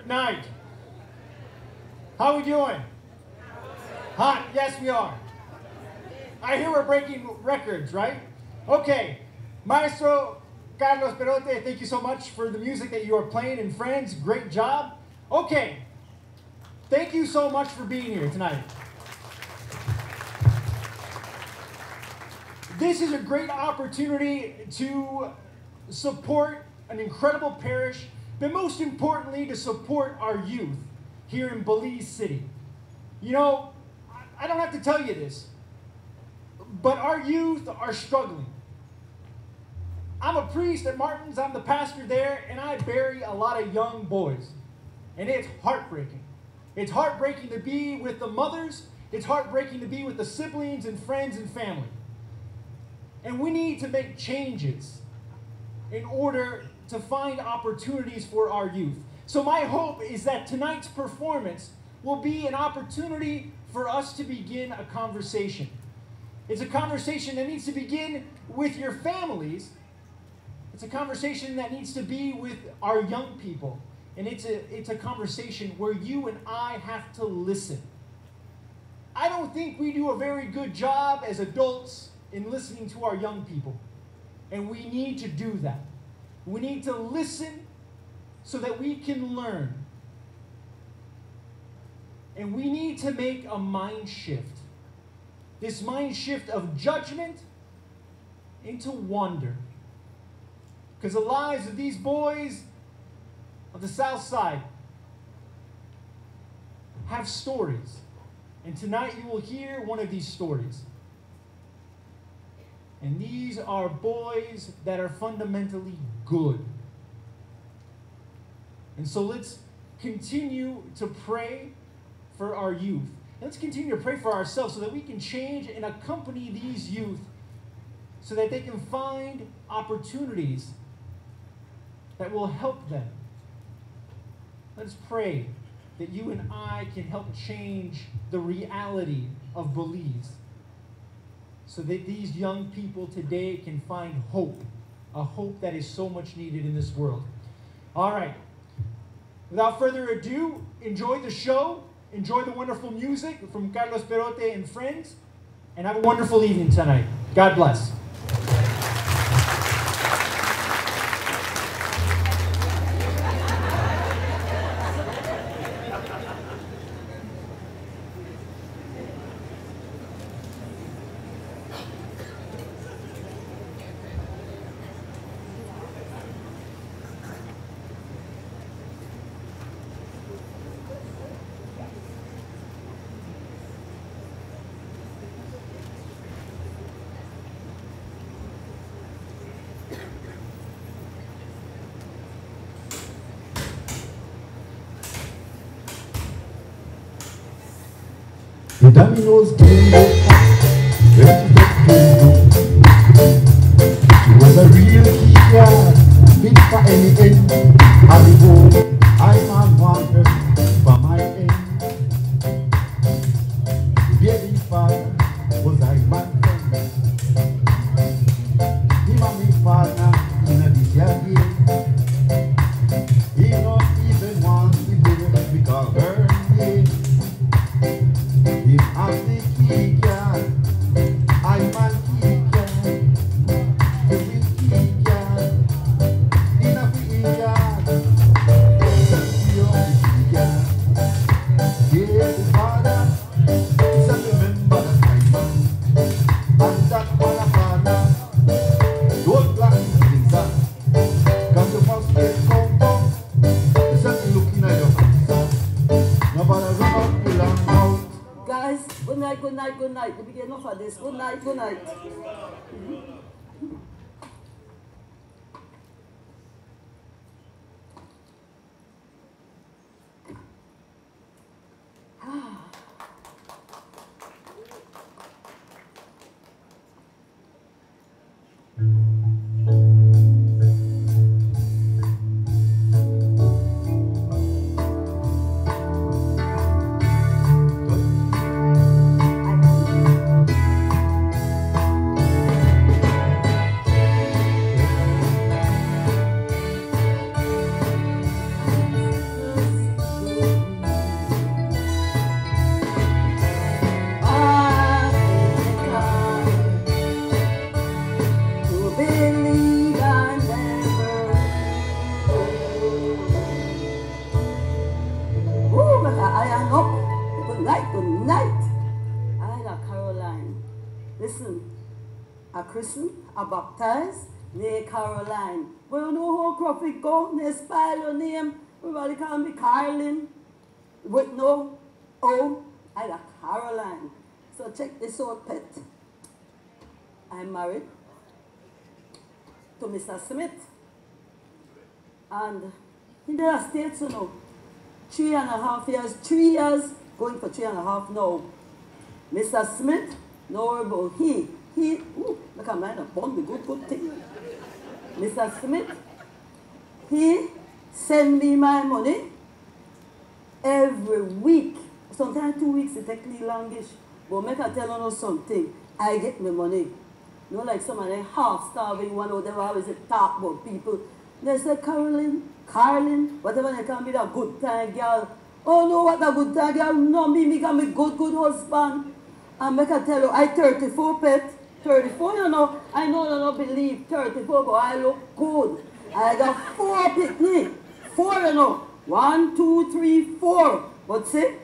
Good night. How are we doing? Hot. Yes, we are. I hear we're breaking records, right? Okay. Maestro Carlos Perote, thank you so much for the music that you are playing. And friends, great job. Okay. Thank you so much for being here tonight. This is a great opportunity to support an incredible parish, but most importantly, to support our youth here in Belize City. You know, I don't have to tell you this, but our youth are struggling. I'm a priest at Martin's, I'm the pastor there, and I bury a lot of young boys. And it's heartbreaking. It's heartbreaking to be with the mothers, it's heartbreaking to be with the siblings and friends and family. And we need to make changes in order to find opportunities for our youth. So, my hope is that tonight's performance will be an opportunity for us to begin a conversation. It's a conversation that needs to begin with your families. It's a conversation that needs to be with our young people. And it's a, it's a conversation where you and I have to listen. I don't think we do a very good job as adults in listening to our young people. And we need to do that. We need to listen so that we can learn. And we need to make a mind shift. This mind shift of judgment into wonder. Because the lives of these boys of the South Side have stories. And tonight you will hear one of these stories. And these are boys that are fundamentally good. And so let's continue to pray for our youth. Let's continue to pray for ourselves so that we can change and accompany these youth so that they can find opportunities that will help them. Let's pray that you and I can help change the reality of Belize so that these young people today can find hope, a hope that is so much needed in this world. All right. Without further ado, enjoy the show, enjoy the wonderful music from Carlos Perote and friends, and have a wonderful evening tonight. God bless. The good night. We begin of this. Good night, good night. With no O, I a Caroline. So check this out, pet. I'm married to Mr. Smith. And in the States, you know, three and a half years, three years, going for three and a half now. Mr. Smith, no about he, he, ooh, look mine, a bond, the good, good thing. Mr. Smith, he send me my money every week. Sometimes two weeks, it take me longish. But make I tell you something, I get my money. You know, like some of them half starving one or they always talk about people. They say, Carolyn, Carolyn, whatever they call me, that good time girl. Oh no, what a good time girl. No, me, me got me good, good husband. And make I tell you, I 34 pet. 34, you know. I know you don't believe 34, but I look good. I got four picnic. Four, you know. One, two, three, four. But see,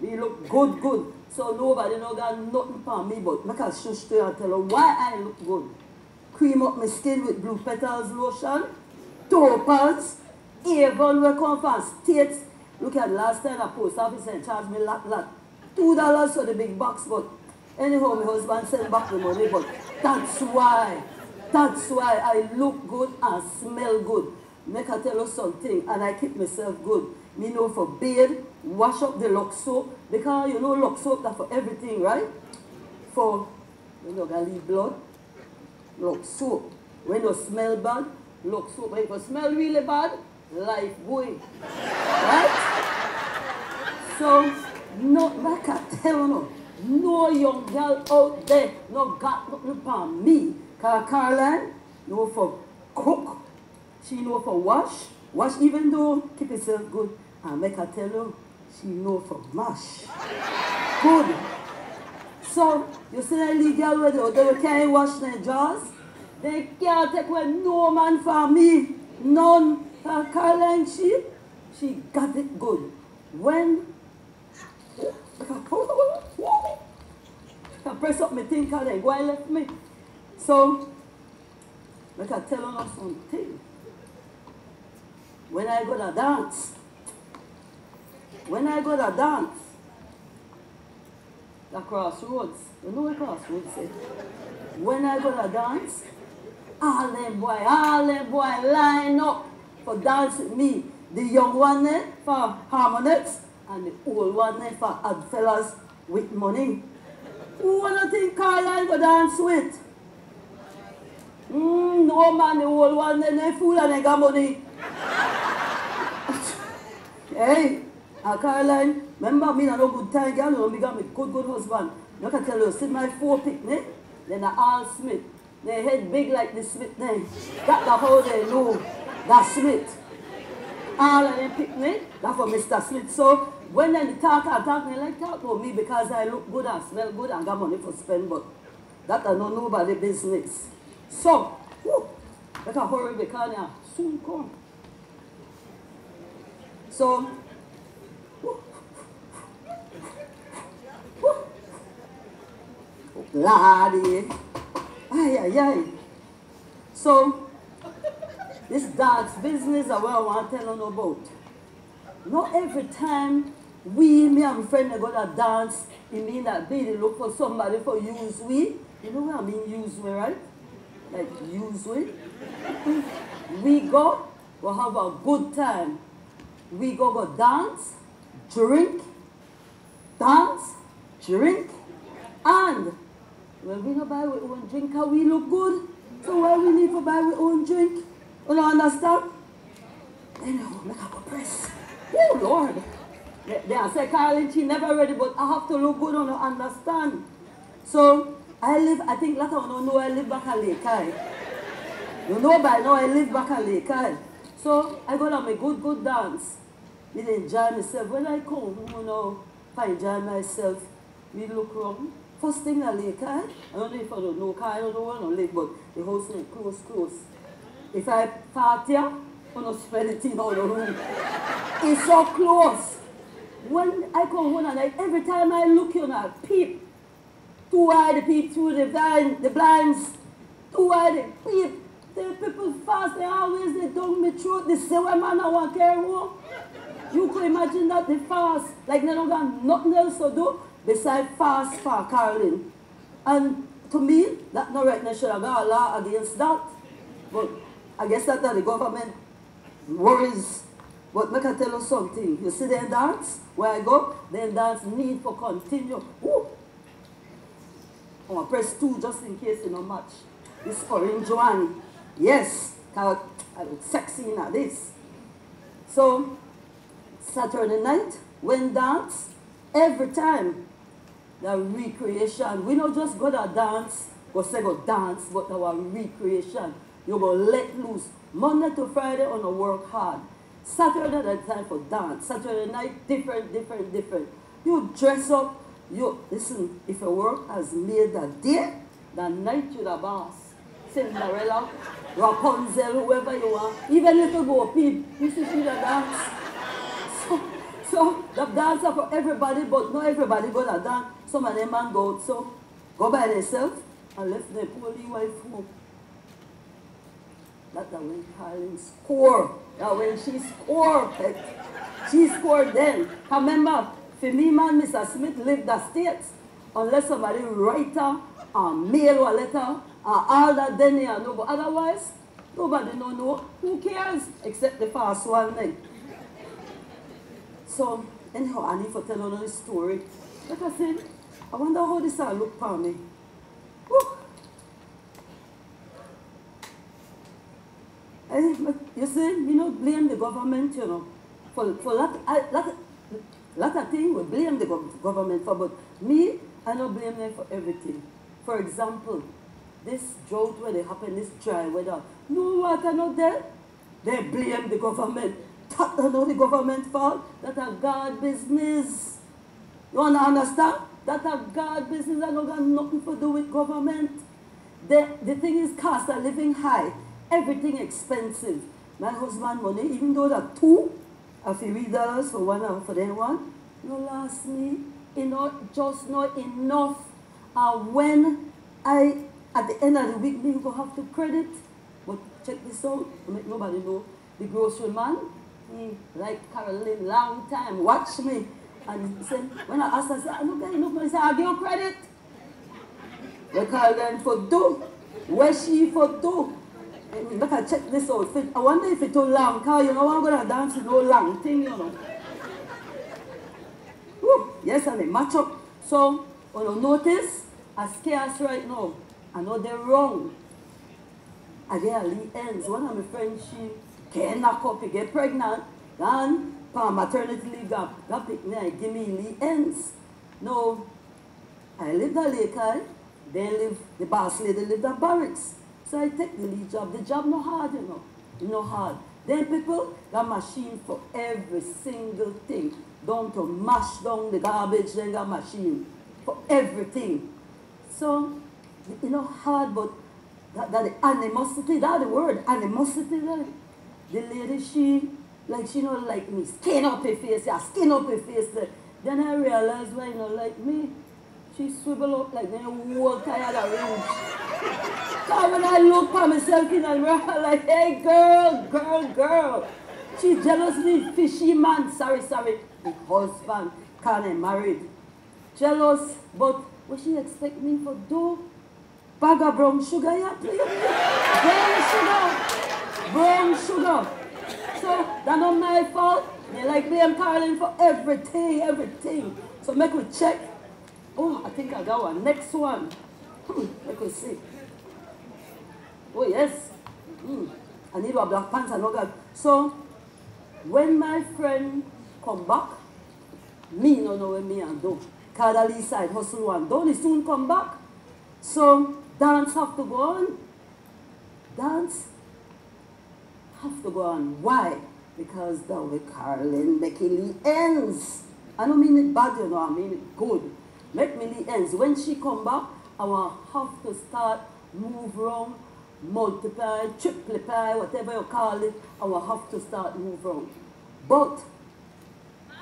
me look good, good. So nobody no got nothing for me, but make a shush to and tell her why I look good. Cream up my skin with blue petals lotion, topaz, Avon, we come from States. Look at last time the post office and charge me lot, lot. Two dollars for the big box, but anyhow, my husband send back the money, but that's why, that's why I look good and smell good. Make I tell you something, and I keep myself good. Me know for bathe, wash up the Lux soap, because you know Lux soap that for everything, right? For, you know, gonna leave blood, Lux soap. When you smell bad, Lux soap. When you smell really bad, life boy. Right? So, no, like I tell you, no young girl out there, no got nothing for me. Cause Caroline, know for cook, she know for wash, wash even though keep herself good. And make her tell you, she know for mash. Good. So, you see that little girl where they, they can't wash their jaws? They can't take away no man from me. None. Uh, Caroline, she, she got it good. When I press up my thing, Caroline, go and left me. So, like I tell her something. When I go to dance, when I go to dance, the crossroads, you know what crossroads? When I go to dance, all them boy, all them boy line up for dance with me. The young one there for harmonics and the old one there for odd fellas with money. Who wanna think Carlisle go dance with? Mm, no man, the old one they fool and they got money. Hey, uh, Caroline, remember me, I no good time, girl, you know, got me good, good husband. You can tell you, see my four picnic, then I all Smith. They head big like the Smith name. That's the how they know that Smith. All of them picnic, that's for Mr. Smith. So when they talk, I talk, they like talk about me because I look good and smell good and got money for spend, but that I know nobody business. So, whoo, let her hurry because soon come. So, Laddie. Ay, ay, ay. So, this dance business I want to tell you about. Not every time we, me and friend, they go to dance, it mean that they look for somebody for use we. You know what I mean use we, right? Like use we. We go, we'll have a good time. We go go dance, drink, dance, drink, and when we no buy our own drink, we look good. So why we need to buy our own drink? You don't understand? Then I make up a press. Oh Lord. They, they say, Carolyn, she never ready, but I have to look good on her, understand. So I live, I think lot of you know I live back at Lake You know by now I live back at Lake So I go on my good, good dance. Me enjoy myself. When I come, you know, if I enjoy myself, me look around First thing the lake, eh? I don't know if I don't know, I don't know no lake, but the house is close, close. If I fart here, I don't spread it in all the room. It's so close. When I come home and I, every time I look, you know, I peep. Too wide, the peep through the blind, the blinds. Wide, the peep. The people fast, they always, they don't me throat. They say, well, man, I want to carry home. You could imagine that they fast, like they don't got nothing else to do besides fast for Carolyn. And to me, that no right now should have got a law against that. But I guess that, the government worries. But make I tell you something. You see them dance? Where I go, them dance need for continue. Ooh. Going to press two just in case you know match. This orange one. Yes. I look sexy in this. So Saturday night, when dance, every time the recreation. We don't just go to dance, go say go dance, but our recreation. You go let loose. Monday to Friday on a work hard. Saturday night time for dance. Saturday night different, different, different. You dress up. You listen. If your work has made a day, the night you're the boss. Cinderella, Rapunzel, whoever you are, even little Bo Peep, you see the dance. So, so the are for everybody, but not everybody go to dance. Some of them man go so go by themselves and left their poorly wife home. That's when Carolyn score. That when she scored, eh, she scored then. Remember, for me, man, Mr. Smith lived the States. Unless somebody write her, or mail a letter, or all that then you know. But otherwise, nobody no know. Who cares? Except the first one thing. So, anyhow, I need to tell another story. Like I said, I wonder how this all look for me. Woo. Eh, you see, you know, blame the government, you know, for, for lot, I, lot, lot of things we blame the government for, but me, I don't blame them for everything. For example, this drought where they happen, this dry weather, no water not there, they blame the government. Not the government fault, that a God business. You wanna understand? That a God business that don't got nothing to do with government. The, the thing is cost of living high everything expensive. My husband money, even though that two, a few dollars for one and for then one, no last me, you know, just not enough. And when I, at the end of the week, me go have to credit, but check this out, make nobody know, the grocery man, he like Carolyn long time, watch me. And said, when I asked, I said, I don't get enough money. He said, I give you credit. We call for do. Where she for do? Look, I check this out. I wonder if it's too long, because you know I'm going to dance with no long thing, you know. Woo, yes, and they match up. So, you notice, I scarce right now. I know they're wrong. I get a Lee ends. One of my friends, she can't knock get pregnant, then for maternity leave, got, got pick me and give me Lee ends. No, I live the lake, then live, the boss lady live the barracks. So I take the lead job. The job no hard, you know. No hard. Then people got machine for every single thing. Down to mash down the garbage, then got machine for everything. So, you know, hard, but that, that the animosity, that the word, animosity, the lady, she, like, she not like me, skin up her face, yeah, skin up her face. Then I realized, why you not like me, she swivel up like the whole tired of rouge. So when I look for myself in the mirror, like, hey girl, girl, girl. She jealously fishy man, sorry, sorry, the husband, of married. Jealous, but what she expect me for do? Bag of brown sugar, yeah, please. Brown sugar. Brown sugar. So that's not my fault. They like me and Carolyn for everything, everything. So make we check Oh, I think I got one. Next one. Hmm, me see. Oh, yes. Hmm. I need a black pants. and know that. So, when my friend come back, me no know when me and do. Cardali side hustle one. Don't soon come back. So, dance have to go on. Dance have to go on. Why? Because the way Carolyn Lee ends. I don't mean it bad, you know, I mean it good. make Millie ends. When she come back, I will have to start move around, multiply, triplify, whatever you call it. I will have to start move around. But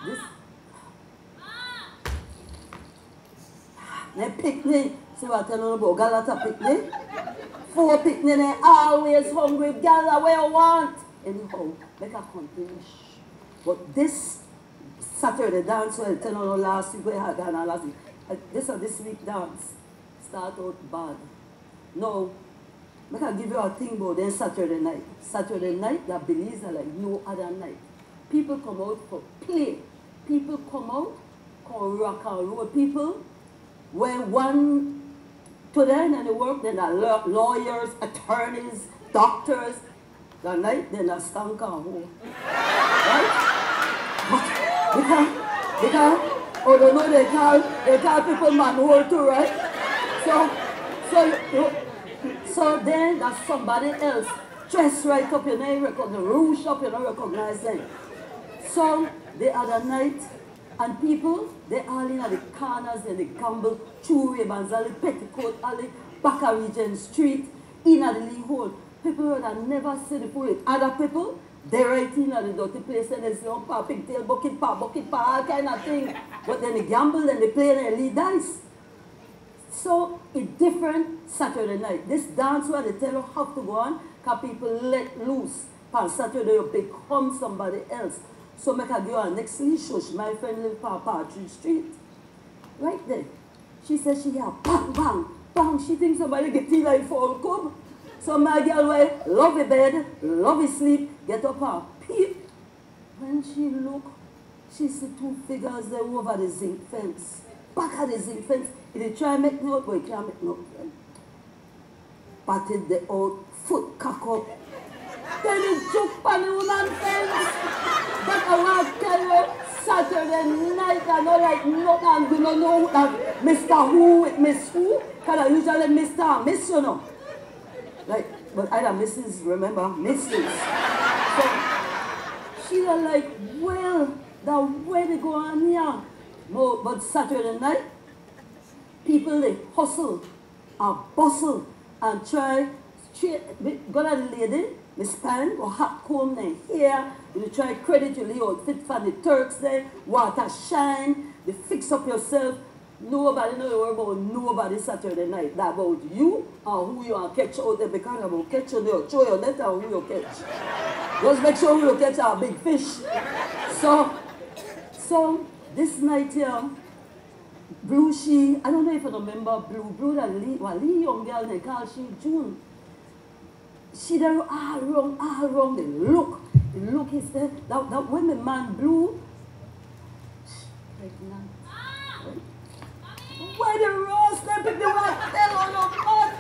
this the picnic, see what I tell you about Galata picnic? Four picnic, they always hungry, gather where you want. Anyhow, make a continue. But this Saturday dance, well, tell you last week, we had Ghana last week. Uh, This or this week dance start out bad. No, I can give you a thing about then Saturday night. Saturday night, that Belize are like no other night. People come out for play. People come out, come rock and roll. People, when one to them and they work, then are law- lawyers, attorneys, doctors. The night, then a stank and hoe. Right? Because, because, oh, they know they call, they call people manhole too, right? So, so, so then that's somebody else. Dress right up, you know, you recognize, rouge up, you know, recognize them. So, the other night, and people, they all in at the corners, then they gamble, through Ravens Alley, Petticoat Alley, back of Regent Street, in at the Lee Hall. People have never seen it before. Other people, they right in at the dirty place and they say, oh, pa, pigtail bucket, pa, bucket, pa, all kind of thing. But then they gamble and they play and they lead dice. So it's different Saturday night. This dance where they tell you how to go on, because people let loose. On Saturday you become somebody else. So make give her next shush. My friend live on Partridge Street. Right there. She says she hear bang bang bang. She thinks somebody get in like fall cub. So my girl way, love the bed, love the sleep, get up and peep. When she look, she see two figures there over the zinc fence. Back at the zinc fence. If they try make note, but he can't make note. Patted the old foot cock up. The woman fence. But I want to Saturday night, I like and we don't know that Mr. Who with Miss Who. Because I usually Mr. and Miss, you know. Like, but either Mrs. Remember, Mrs. So she was like, well, the way they go on here. No, but Saturday night, people they hustle and bustle and try straight go to the lady, the span or hot comb their hair, you try credit your lay outfit for the Turks there, water shine, they fix up yourself. Nobody know you about nobody Saturday night. That about you and who you are catch out there because I'm gonna catch you there, show your and who you catch. Just make sure you catch our big fish. So so this night here, Blue she, I don't know if you remember Blue, Blue that Lee, well, Lee young girl, they call she June. She there all ah, wrong, all wrong, the look, the look is there. That, that when the man Blue, pregnant. Where the rose, they pick the white tail on the pot.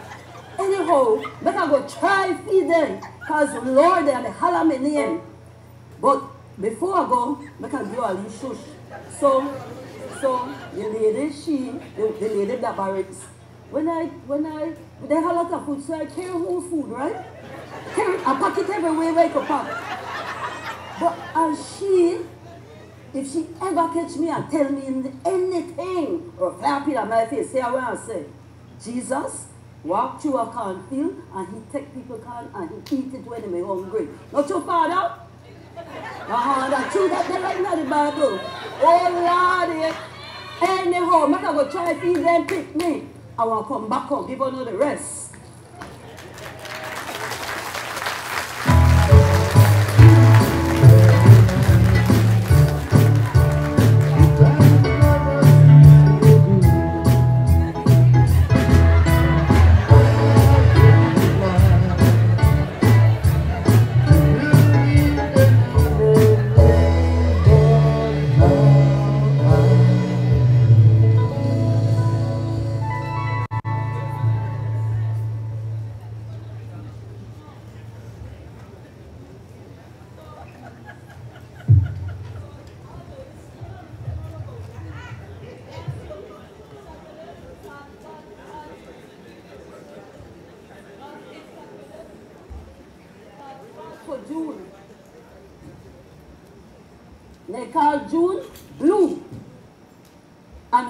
Anyhow, I go try feed them, cause Lord, they are the name. But before I go, make I give a little shush. So, so the lady, she, the, the lady that barracks, when I, when I, they have a lot of food, so I carry whole food, right? I pack it everywhere where I can pack. But and she, if she ever catch me and tell me anything, or flap it on my face, say I want to say, Jesus walk through a cornfield and he take people corn and he eat it when they hungry. Not your father? Uh-huh, that's true, that they like not the Bible. Oh Lord, anyhow, make I go try to feed them pick me. I to come back home, give her the rest.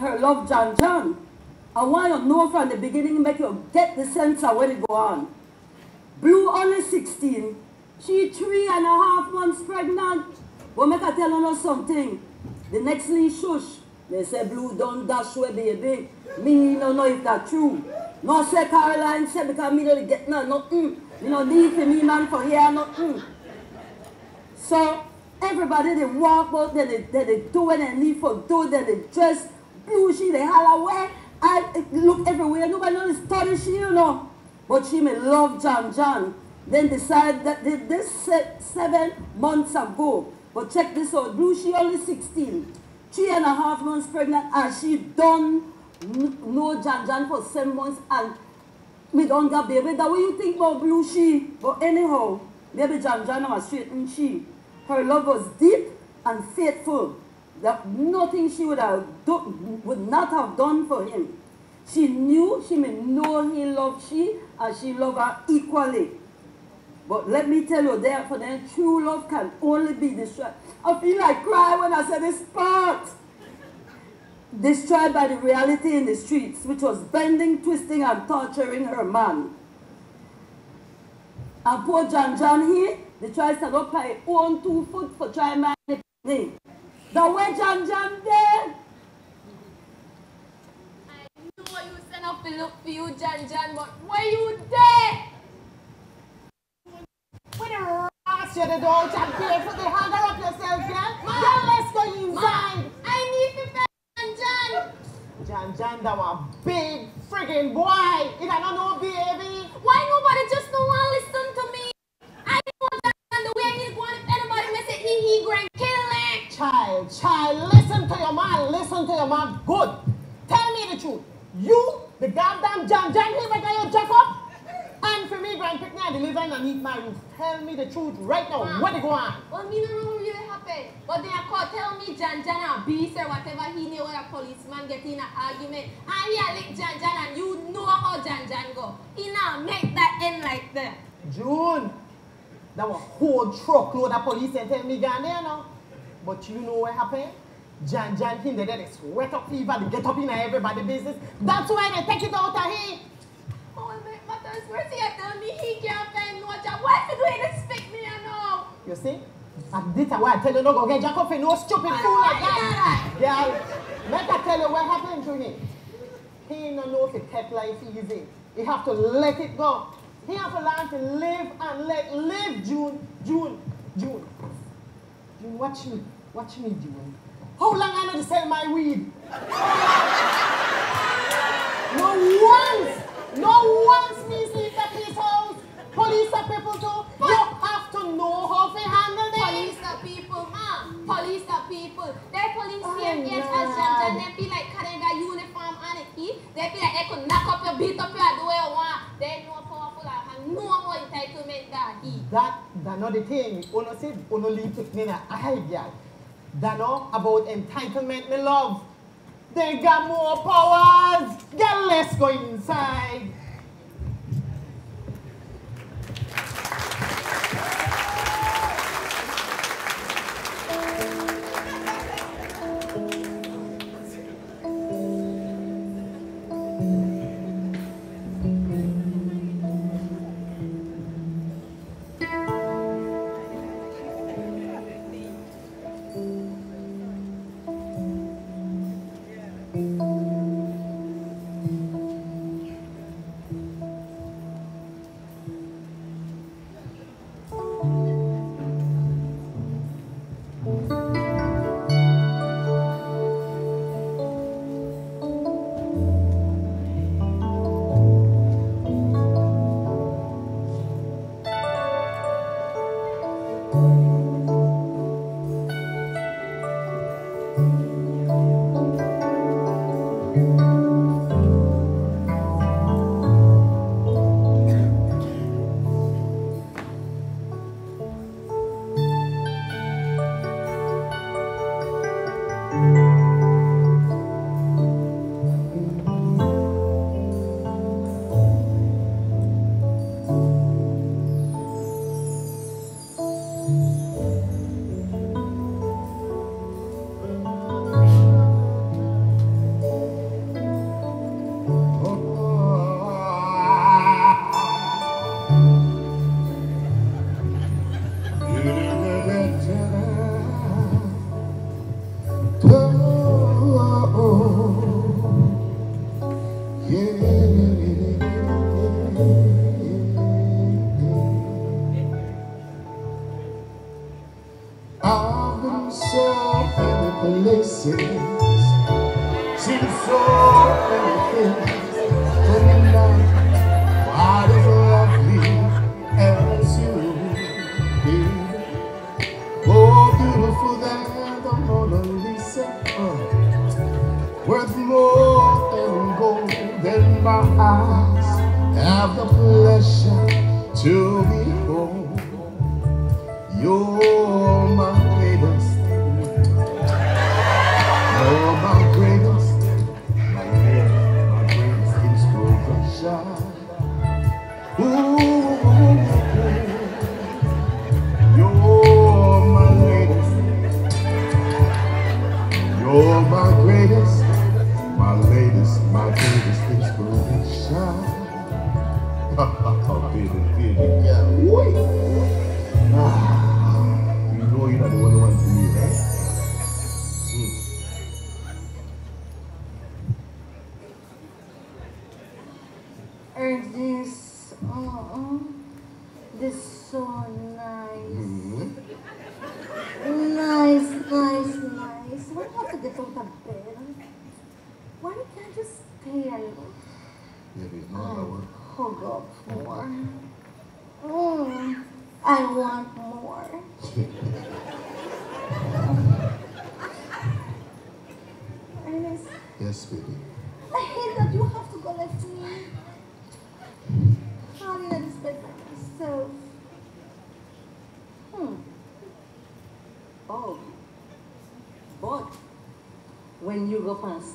Her love John John. I want to know from the beginning, make you get the sense of when it go on. Blue only 16. She three and a half months pregnant. But make I tell you something. The next Lee shush. They say Blue don't dash away baby. Me no know if that true. No say Caroline say because me don't get no nothing. You know need for me man for here nothing. So everybody they walk out, then they, then they do it and leave for do, then they dress blue she they holler away. I look everywhere. Nobody knows study she, you know. But she may love John John. Then decide that this seven months ago. But check this out. Blue, she only 16. Three and a half months pregnant. And she done no John John for seven months. And me don't get baby. That way you think about Blue, she. But anyhow, baby John John was straight and she. Her love was deep and faithful that nothing she would have do, would not have done for him. She knew she may know he loved she and she loved her equally. But let me tell you, therefore, then true love can only be destroyed. I feel like cry when I say this part. Destroyed by the reality in the streets, which was bending, twisting, and torturing her man. And poor John John here, they try to stand up by own two foot for trying to manage the way John John did. I know you sent up to look for you, John John, but where you there? When the rats you the dog and pay for the hunger up yourself, yeah? Girl, let's go inside. I need to pay John John. John John, that one big friggin' boy. It don't know, baby. Why nobody just don't want to listen to me? I know John John the way I need to go on if anybody may say he, he, grand Child, child, listen to your man, listen to your man. Good. Tell me the truth. You, the goddamn John John here, your jack up. And for me, Grand Picnic, I deliver underneath my roof. Tell me the truth right now. Mom, what they go on? Well, me don't know what really happened. But they are called, tell me John John and beast or whatever he knew when a policeman get in an argument. And he a lick John John and you know how John John go. He now make that end like that. June, that was whole truckload of police and tell me there now. But you know what happened? Jan Jan him they they sweat up fever, they get up in everybody business. That's why they take it out of here. Oh, my mother's mercy, I tell me he can't find no job. Why is did we expect me I know? You see? And this is why I tell you no go get Jacob no stupid fool like that. Yeah, let I tell you what happened to him. He don't know if it take life easy. He have to let it go. He have to learn to live and let live June, June, June. June, watch me. Watch me, June. How long I know to sell my weed? no once, no once me sleep at his house. Police are people too. You have to know how to handle them. Police are people, mom. Police are people. They're police oh here, yes, as Jan They be like carrying that uniform on it. They be like, they could knock up your beat up your do what you want. They know powerful and no more entitlement that he. That, that not the thing. Uno say, uno leave it in a high girl. That know about entitlement, me love. They got more powers. Girl, let's go inside.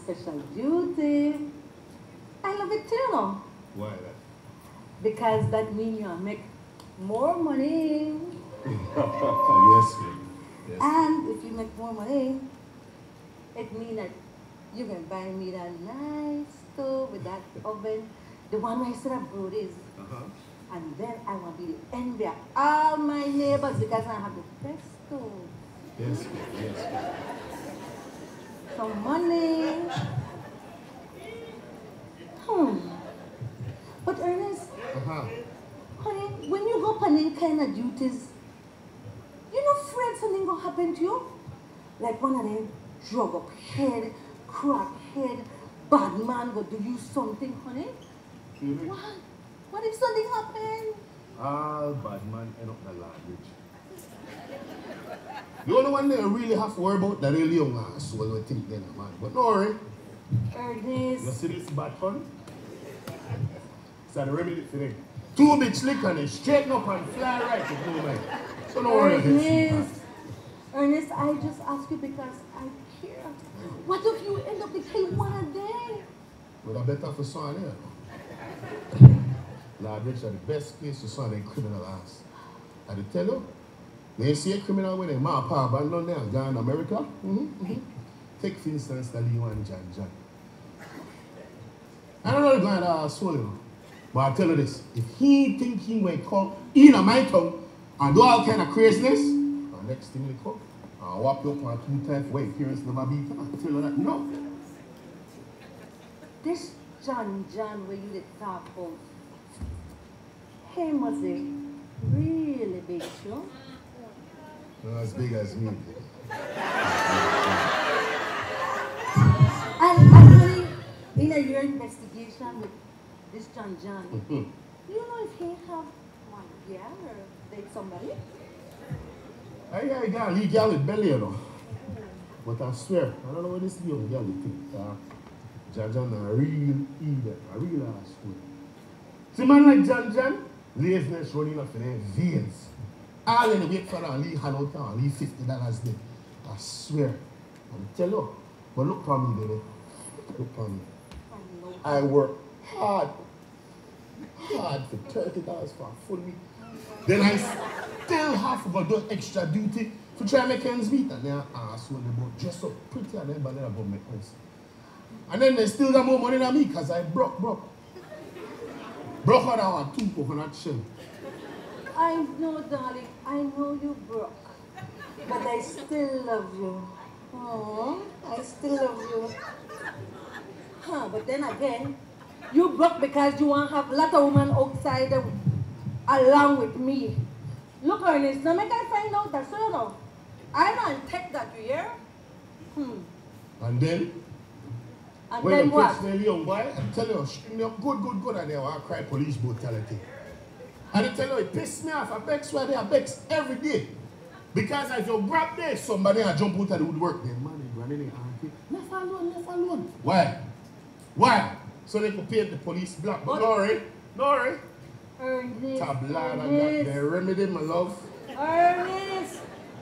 Special duty, I love it too. Why that? Because that means you make more money. yes, baby. Yes. And if you make more money, it means that you can buy me that nice stove with that oven, the one where I set up broodies. Uh-huh. And then I want to be the envy of all my neighbors because I have the best stove. Yes. Yes, baby. Some money. Hmm. But Ernest, Uh-huh. honey, when you go on of duties, you know afraid something gonna happen to you? Like one of them drug up head, crack head, bad man go do you something, honey? Mhm. What? What if something happen? All bad man end up in the language. The only one they really have to worry about that really young ass soul we think then, man. But no worry. You Ernest, see this bad fun? It's the remedy for them. Two big slick and straighten up and fly right to the man. So no worry. Ernest, Ernest, I just ask you because I care. What if you end up kill one a day? But I better for son here. Lord Rich are the best place to son a criminal ass. I did tell you. They see a criminal when they ma pa abandon there and gone America. Mm-hmm. Take for instance the Leo and John John. I don't know the guy that I swore you. But I tell you this, if he think he will come in a my town and do all kind of craziness, the next thing he come, I'll whop you up on two times your parents never beat him. I tell you that, no. This John John where you did talk about, he must be really big, too. Not as big as me. And actually, in a your investigation with This John John, Mhm. Do you know if he have one girl or date somebody? Got a girl, he girl with belly, you know. But I swear, I don't know what this young girl think. Uh, John John a real idiot, a real ass fool. See man like John John, laziness running off in their veins. All in the wait for them, leave hand out and leave fifty dollars there. I swear. I'm tell you. But look for me, baby. Look for me. I work hard, hard for thirty dollars for a full week. Then I still have to go do extra duty to try make ends meet. And then I ask when both dress up pretty and then I go make house. And then they still got more money than me because I broke, broke. Broke out our two coconut shell. I know, darling. I know you broke. But I still love you. Oh, I still love you. Huh, but then again, you broke because you want to have a lot of women outside along with me. Look, Ernest, now make I find out that so you know. I don't take that, you hear? Hmm. And then, And when then the what? them young boy, I tell you, up good, good, good, and they want to cry police brutality. And I tell you, it pisses me off. I beg where they begs every day. Because as you grab there, somebody and jump out of the woodwork, then man, running in auntie. Left alone, left alone. Why? Why? So they could paint the police black. But But- no worry, no worry. Ernest, Tabla and that, Ernest, they remedy, my love. Ernest.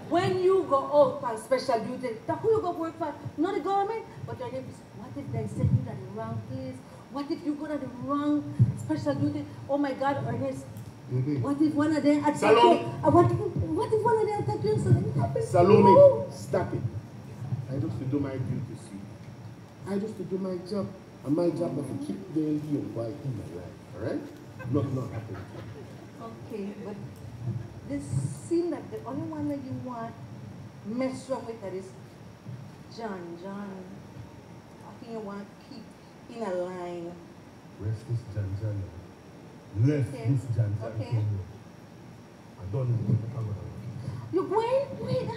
When you go out on special duty, that who you go work for? Not the government, but your name is, what if they send you to the wrong place? What if you go to the wrong special duty? Oh my God, Ernest. Baby. What if one of them attack Salome. you? Uh, what, what if one of them attack you and something happens to you? Salome, stop it. I just to do my duty, see. I just to do my job. And my job is to keep the young boy in my life, alright? Nothing not happen. Okay, but this seems like the only one that you want mess wrong with that is John. John, I think you want to keep in a line. Rest this John John? Left Okay. this John John. Okay. I don't know what I'm gonna do. Going? Wait,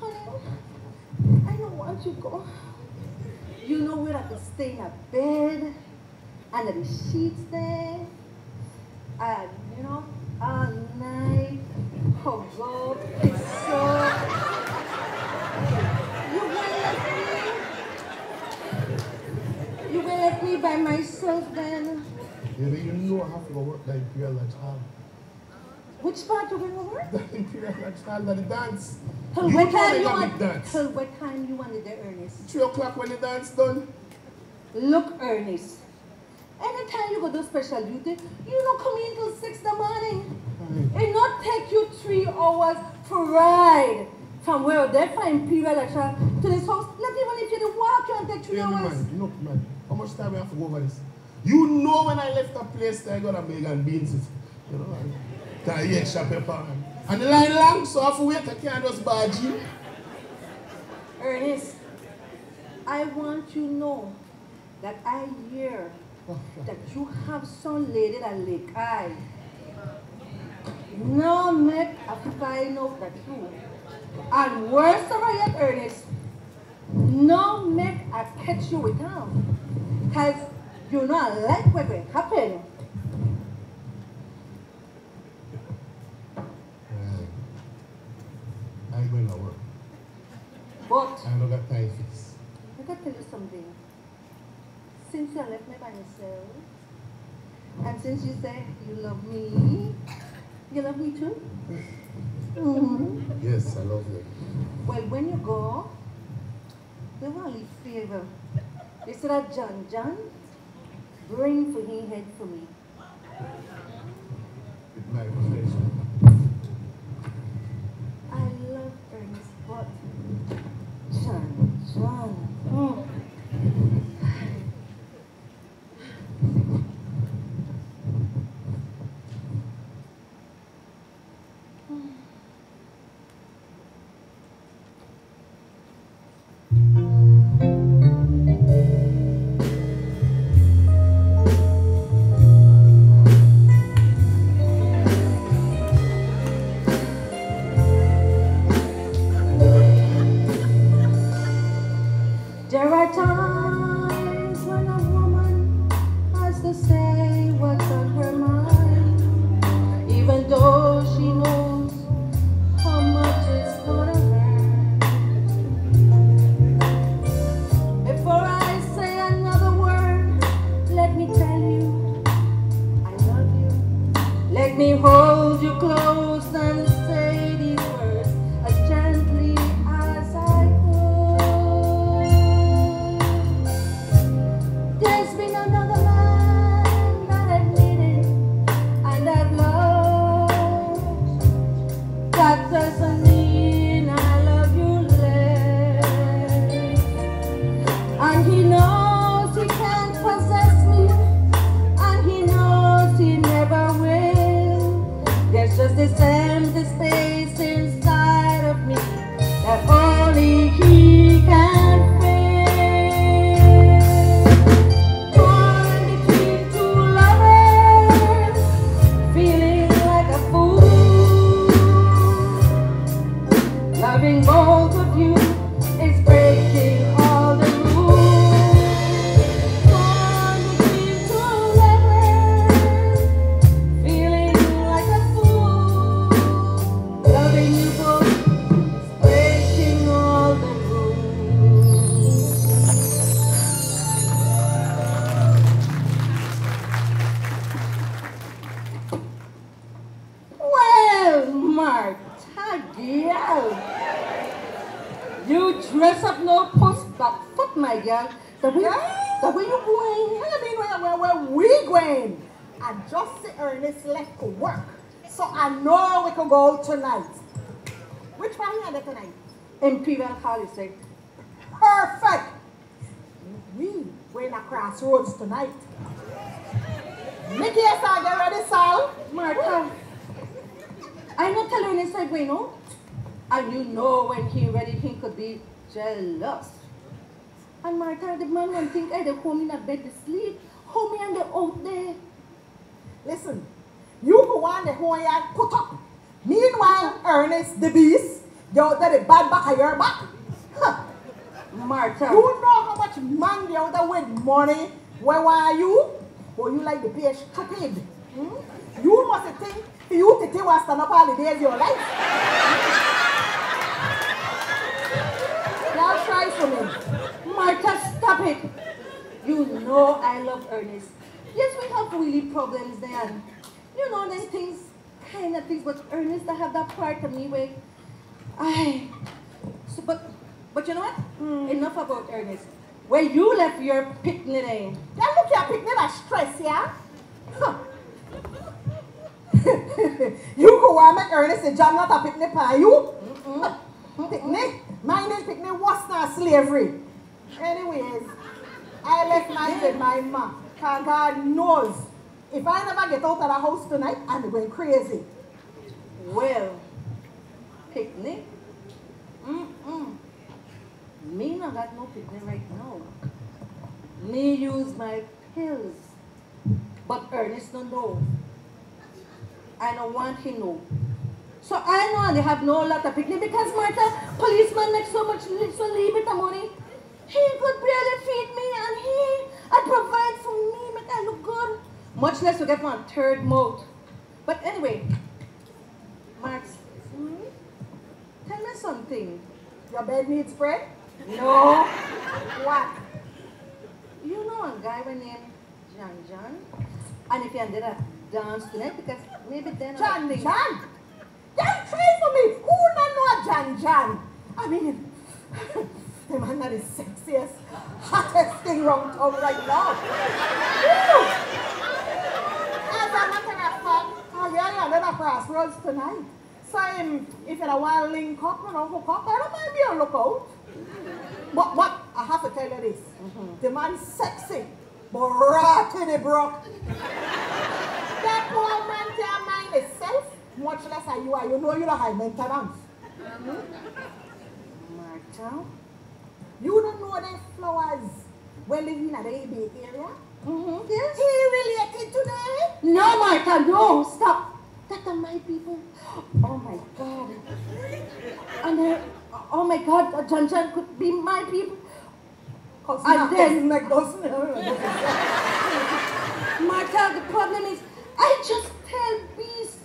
honey, I don't want you to go. You know where I could stay in a bed, under the sheets there, and you know, all night, Oh up, it's so. You will let me? You will let me by myself then? Baby, you know I have to go work the Imperial Lodge Hall. Which part you going to work? The Imperial Lodge Hall, the dance. Till what time you want? dance. Till what time you wanted there, Ernest? Three o'clock when the dance done. Look, Ernest. Anytime you go do special duty, you don't come in till six in the morning. It not take you three hours to ride from where they find Imperial Lecture to this house. Not even if you do walk, you take three me, hours. man, know, man, how much time we have to go over this? You know when I left that place, I got a bag and beans, you know, and that so I have I you. Ernest, I want you to know that I hear that you have some lady that lick eye. No make a find out the truth. And worse of all yet, Ernest, no make I catch you with him. Cause you not like what will happen. I'm going to work. But I time for this. I gotta tell you something. Since you left me by myself, and since you say you love me, you love me too? Mhm. Yes, I love you. Well, when you go, do me a favor. Instead that John John, bring for him head for me. With my pleasure. I love Ernest, John John. mm. Stand up all the days of your life. Now try for me. Martha, stop it. You know I love Ernest. Yes, we have really problems then. You know, them things, kind of things, but Ernest, I have that part of me where I. So, but, but you know what? Enough about Ernest. Where you left your picnic eh? Then look here, picnic that stress, yeah? Huh. You go and make Ernest a job not a picnic for you? Picnic? Mine is picnic was not slavery. Anyways, I left mine with my mom. God knows if I never get out of the house tonight, I'm going crazy. Well, picnic? Mm-mm. Me not got no picnic right now. Me use my pills. But Ernest don't know. I don't want him know. So I know they have no lot of picnic because Martha, policeman make so much li- so leave it the money. He could barely feed me and he I provide for me, make I look good. Much less to get one third mouth. But anyway, Max, hmm? tell me something. Your bed needs spread? No. What? You know a guy by name John John? And if you ended up dance tonight, because maybe then I John think- John? John, try for me. Who don't know John John? I mean, the man that is sexiest, hottest thing around town right now. As a matter of fact, oh yeah, yeah, then a crossroads tonight. So um, if you don't want to link up, you know, hook up, I don't mind be on lookout. But, but I have to tell you this. The man's sexy, but rotten broke. That poor man can't mind himself, much less are you are. You know you're high maintenance. Martha? You don't know the flowers we living in the Bay area? Mm-hmm. Yes. He related to them? No, Martha, no, stop. That are my people. Oh my God. And uh, oh my God, uh, John John could be my people. Cause And then- Martha, the problem is, I just tell Beast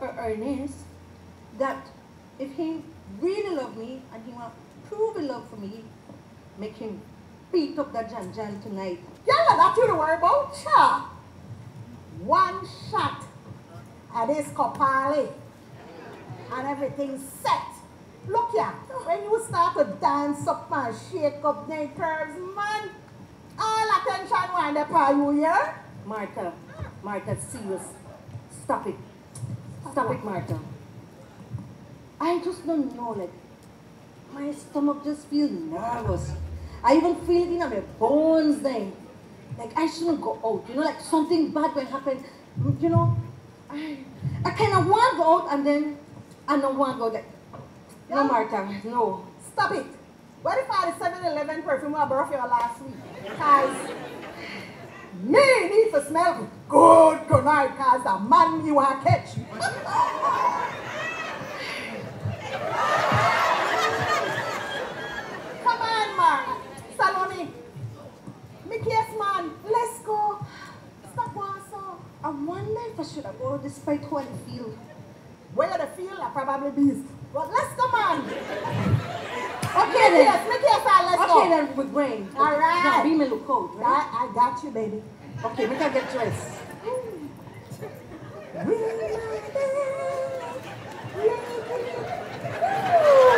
or Ernest that if he really love me and he want prove his love for me, make him beat up that Jan Jan tonight. Yeah, that you to worry about. Cha. One shot at this Copalli and everything's set. Look here, when you start to dance up and shake up the curves, man, all attention wind up on you here. Martha, Martha, serious. Stop it. Stop it, Martha. I just don't know, like, my stomach just feels nervous. I even feel it in my bones then. Like, I shouldn't go out, you know, like something bad will happen. You know, I, I kind of want to go out and then I don't want to go like, no, Martha, no. Stop it. What if I had a 7-Eleven perfume I brought you last week? Cause me need to smell good tonight cause the man you are catch. Come on, man. Saloni. Me case, man. Let's go. Stop one so. I wonder if I should have go despite how I feel. Where the feel are probably beast. Well, let's come on. Okay then. Make your side, let's okay, go. Okay then, with rain. All right. Now, be me look cold, right? I, I got you, baby. Okay, we can get dressed.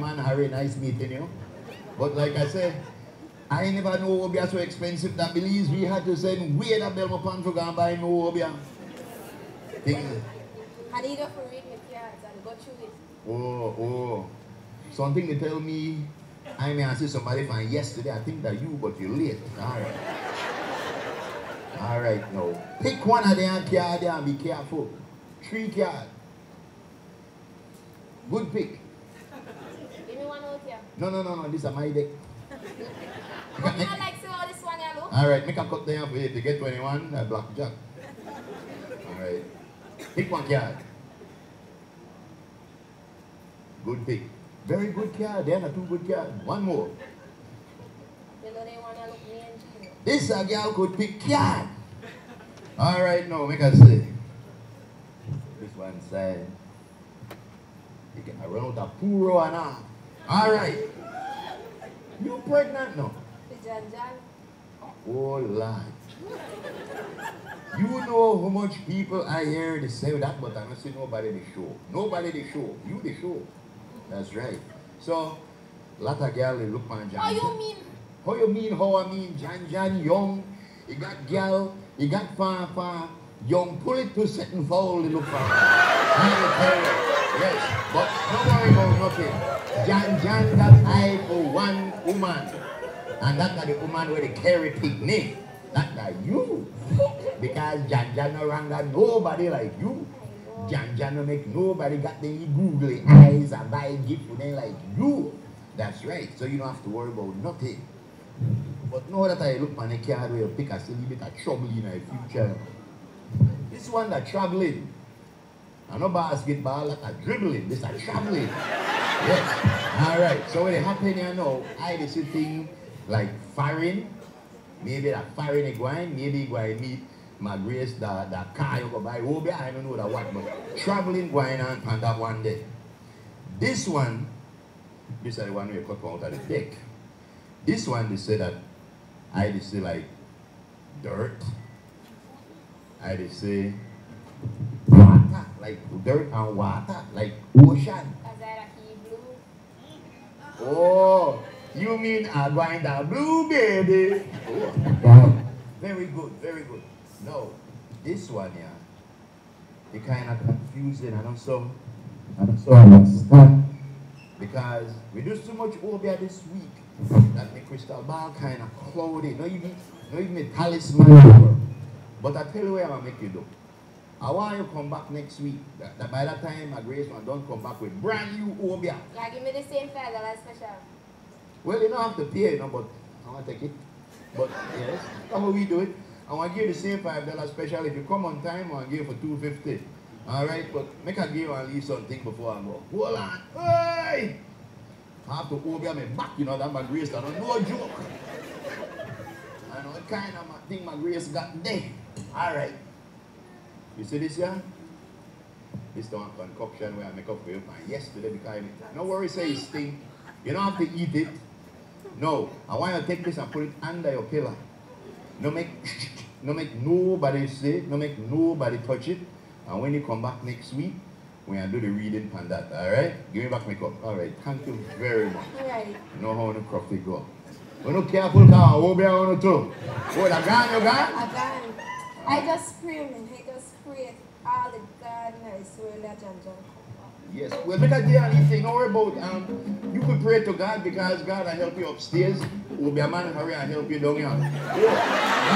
man Harry, nice meeting you. But like I said, I never know obeah so expensive that Belize we had to send way that Belmont to go and buy no obeah. Thing. I need for read my cards and go through it. Oh, oh. Something they tell me, I may see somebody from yesterday. I think that you, but you're late. All right. All right, now. Pick one of them card there and be careful. Three card. Good pick. Give me one out here. No, no, no, no. This is my deck. But me like how this one here look. All right, make a cut there for you to get 21. Uh, blackjack. All right. Pick one card. Good pick. Very good card. There are two good cards. One more. You know they wanna look me and Gino. This a girl could pick card. All right, now make us see. This one side. You can run out of puro and all. All right. You pregnant now? The. Oh Lord. You know how much people I hear they say that, but I don't see nobody they show. Nobody they show. You the show. That's right. So, lot of girl they look on Jan. Oh, you mean? How you mean how I mean Jan Jan young? He got girl, he got far far young. Pull it to they look for. I'll tell you. Yes, but don't worry about nothing. Jan Jan got eye for one woman. And that got the woman where they carry picnic. That got you. Because Jan Jan no run nobody like you. Jan Jan no make nobody got the googly eyes and buy gift for them like you. That's right. So you don't have to worry about nothing. But now that I look on the card you pick a silly bit of trouble in the future. This one that traveling. I know basketball like a dribbling. This a traveling. Yes. Alright. So what happen here know, I just see thing like firing. Maybe that firing a going, maybe going meet my grace the, the car you go buy Obeah, oh, I don't know that what, but traveling going on on that one day. This one, this is the one we cut out of the deck. This one they say that I just say like dirt. I just say water, like dirt and water, like ocean. Cause I he blue. Oh, you mean I'm going the blue baby? Oh. oh, very good, very good. No, this one here, it kind of confusing. I don't so, I don't so understand because we do so much over this week that the crystal ball kind of cloudy. No even, no even a talisman. But I tell you what I'm you do. I want you to come back next week. That, that by that time, my grace one don't come back with brand new Obeah. Yeah, give me the same five dollars special. Well, you don't have to pay, you know, but I want to take it. But yes, how we do it. I want to give you the same five dollars special. If you come on time, I want to give you for two fifty. All right, but make a give and leave something before I go. Hold on, hey! I have to over my back, you know, that my grace, that no joke. I know what kind of thing my grace got there. All right. You see this here? This is the one concoction where I make up for you from yesterday because no worry say it stink. You don't have to eat it. No, I want you to take this and put it under your pillow. No make, no make nobody say, no make nobody touch it. And when you come back next week, we are do the reading on that. All right? Give me back my cup. All right. Thank you very much. Alright. You know how the coffee go. We no careful, I won't be on too. Oh, the gun, you gun? I. Just pray, man. I just pray all the God I swear that John John Yes. Well, make a deal anything. Don't worry about um. You could pray to God because God will help you upstairs. Will be a man hurry and help you down here. Yeah.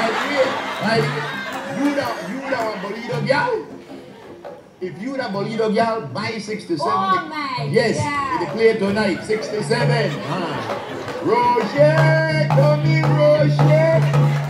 Right here. You da you da a boledo girl. If you da boledo girl, buy 67. Oh my Yes. God. It play tonight. 67. Ah. Roger, come in, Roger.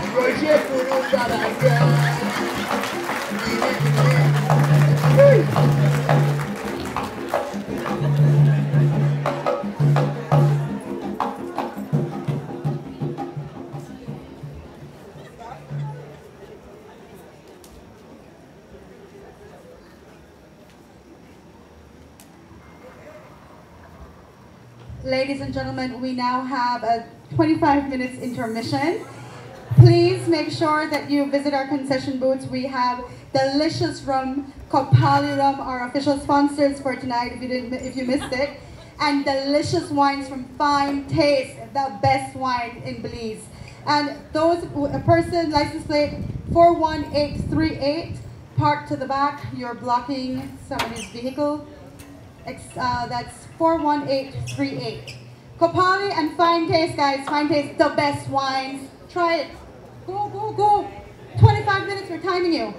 Ladies and gentlemen, we now have a 25 minutes intermission. Please make sure that you visit our concession booths. We have delicious rum, Copalli rum, our official sponsors for tonight if you didn't if you missed it. And delicious wines from Fine Taste, the best wine in Belize. And those, a person, license plate 41838, parked to the back, you're blocking somebody's vehicle. Uh, that's 41838. Copalli and Fine Taste, guys. Fine Taste, the best wines. Try it. Go, go, go. 25 minutes, we're timing you.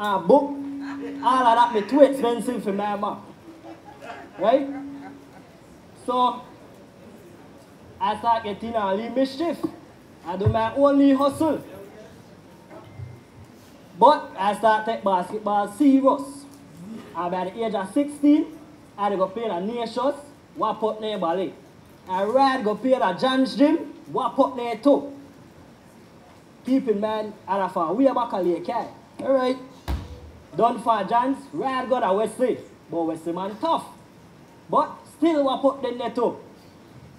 And book, ah, all of that be too expensive for my mom. Right? So, I start getting all the mischief. I do my only hustle. But I start take basketball serious. And by the age of 16, I go play the nations, up near ballet. I ride go play the John's gym, wap up there too. Keep in mind, I have a way back a lake, eh? Alright. Done for John's, ride go to Wesley. But Wesley man tough. But still wap up there too.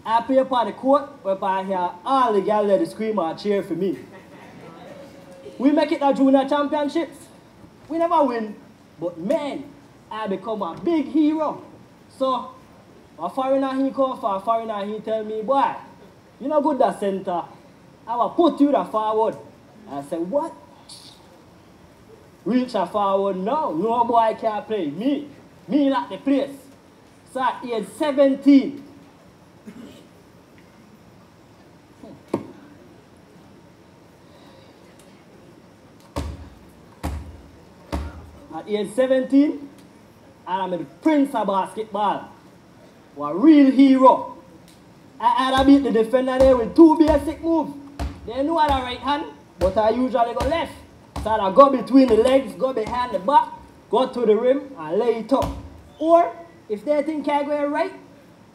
I play upon the court, where I hear all the girls there scream and cheer for me. We make it a junior championships. We never win. But man, I become a big hero. So, a foreigner he come for a foreigner he tell me, boy, you know good that center. I will put you the forward. I said, what? Reach a forward now. No boy can play. Me. Me not the place. So at age 17, At age 17, I'm the prince of basketball. A real hero. I had to beat the defender there with two basic moves. They know how the right hand, but I usually go left. So I go between the legs, go behind the back, go to the rim, and lay it up. Or, if they think I go right,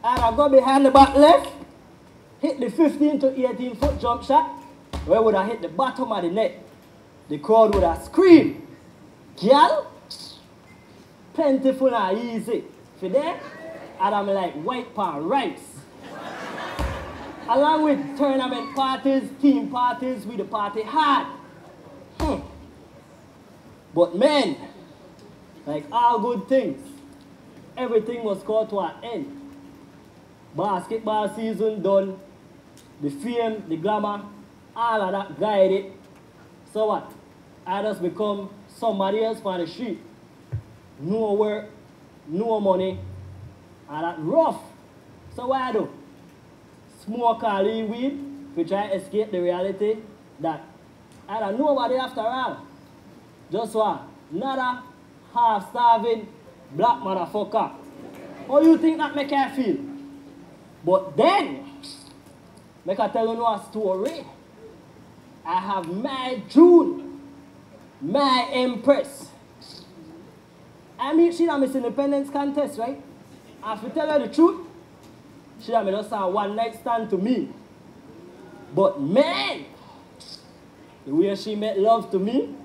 I go behind the back left, hit the 15 to 18 foot jump shot, where would I hit the bottom of the net? The crowd would have screamed. Girl, plentiful and easy. For there, and I'm like white pan rice. Along with tournament parties, team parties, we the party hard. But man, like all good things, everything was called to an end. Basketball season done, the fame, the glamour, all of that guided. So what? I just become somebody else on the street. No work, no money, and that rough. So what I do? Smoke all the weed to try escape the reality that I don't nobody after all. Just what? Another half starving black motherfucker. How you think that make I feel? But then, make I tell you a story. I have my June, my Empress. I mean, she done Miss Independence contest, right? And if you tell her the truth, she done just a one night stand to me. But man, the way she made love to me,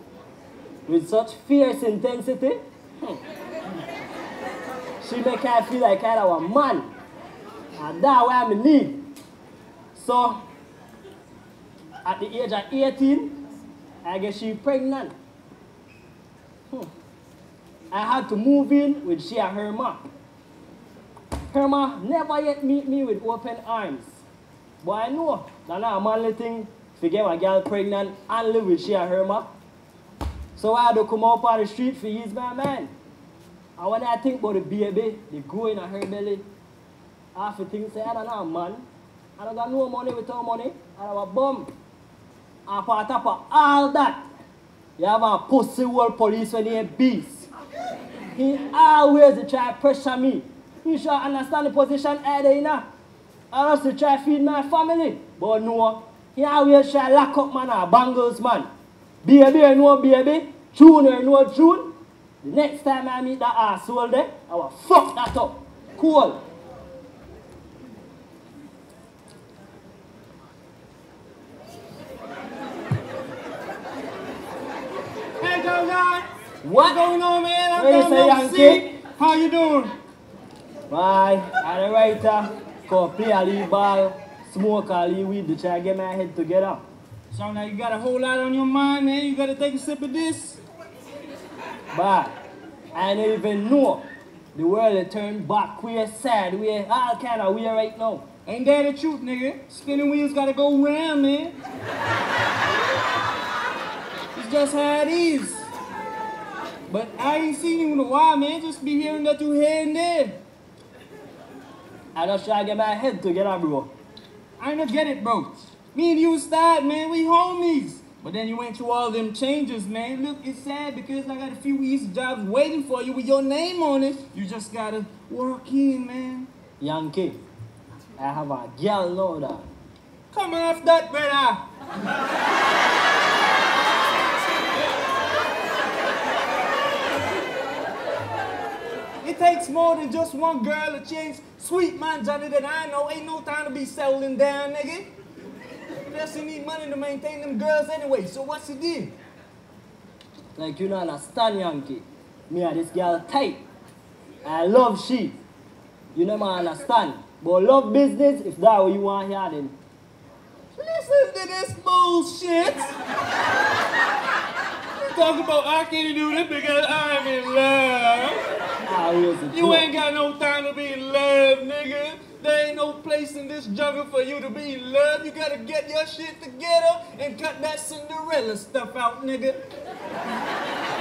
with such fierce intensity, she make her feel like I was a man. And that what i'm need. So, at the age of 18, I guess she pregnant. Hmm. I had to move in with she and her mom. Her mom never yet meet me with open arms. But I know that's not a manly thing to get a girl pregnant and live with she and her mom. So I had to come up on the street for ease my man. And when I think about the baby, the growing in her belly, I have to think, say, I don't know, man. I don't got no money without money. I have a bum. And for top of all that, you have a pussy world police when he a beast. He always try to pressure me. You should understand the position I there, you know. I also to try to feed my family. But no, he always try to lock up man or bangles man. Baby, know baby. Tune, I eh, know tune. The next time I meet that asshole there, I will fuck that up. Cool. Hey, Joe guy. What going on, man? I'm you down say, Yankee? see. How you doing? Bye. I'm the writer. Go play a league ball, smoke a league weed to try to get my head together. Sound like you got a whole lot on your mind, man. You gotta take a sip of this. But I don't even know. The world has turned back, we're sad, we're all kind of weird right now. Ain't that the truth, nigga? Spinning wheels gotta go round, man. it's just how it is. But I ain't seen you in a while, man. Just be hearing that you here and there. I just try to get my head together, bro. I don't get it, bro. Me and you start, man. We homies. But then you went through all them changes, man. Look, it's sad because I got a few easy jobs waiting for you with your name on it. You just gotta work in, man. Yankee, I have a girl dog. Come off that, brother. It takes more than just one girl to change. Sweet man, Johnny, that I know. Ain't no time to be settling down, nigga. You just need money to maintain them girls anyway. So what's the deal? Like you don't understand, Yankee. Me and this girl tight. I love she. You never understand. But love business, if that what you want here, then Listen to this bullshit. you talk about I can't do this because I'm in love. I always a You ain't got no time to be in love, nigga. There ain't no place in this jungle for you to be in love. You gotta get your shit together and cut that Cinderella stuff out, nigga.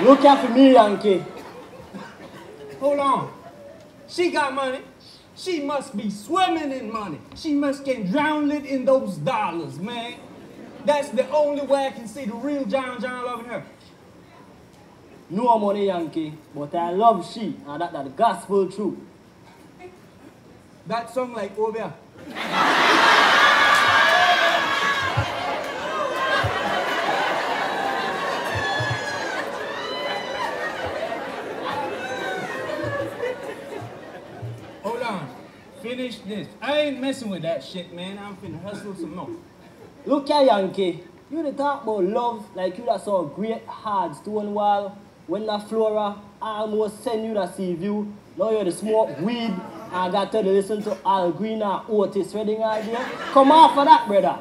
Look out for me, Yankee. Hold on. She got money. She must be swimming in money. She must get drowned in those dollars, man. That's the only way I can see the real John John loving her. No money, Yankee, but I love she, and that, that the gospel truth. That song like oh, Obeah. Hold on. Finish this. I ain't messing with that shit, man. I'm finna hustle some more. Look at Yankee. You dey talk about love like you that saw great hard stone wall. When the flora almost send you that sea view. Now you're the smoke weed and got to listen to Al Green and Otis Redding idea. Come off of that, brother.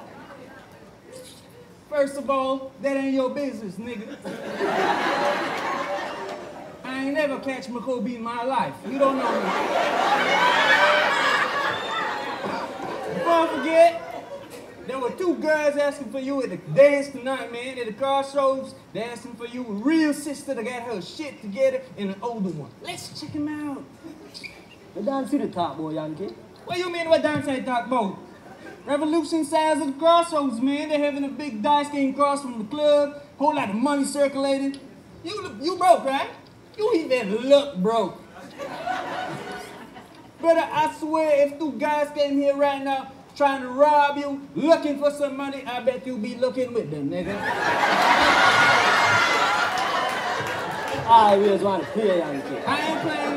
First of all, that ain't your business, nigga. I ain't never catch McCoby in my life. You don't know me. I forget, there were two girls asking for you at the dance tonight, man, at the crossroads. They asking for you, a real sister that got her shit together, and an older one. Let's check them out. You dance with the top boy, Yankee. What you mean what dance I talk about? Revolution size of the crossroads, man. They're having a big dice game cross from the club. Whole lot of money circulating. You you broke, right? You even look broke. Brother, I swear if two guys came here right now trying to rob you, looking for some money, I bet you'll be looking with them, nigga. I always want to play Yankee. I ain't playing.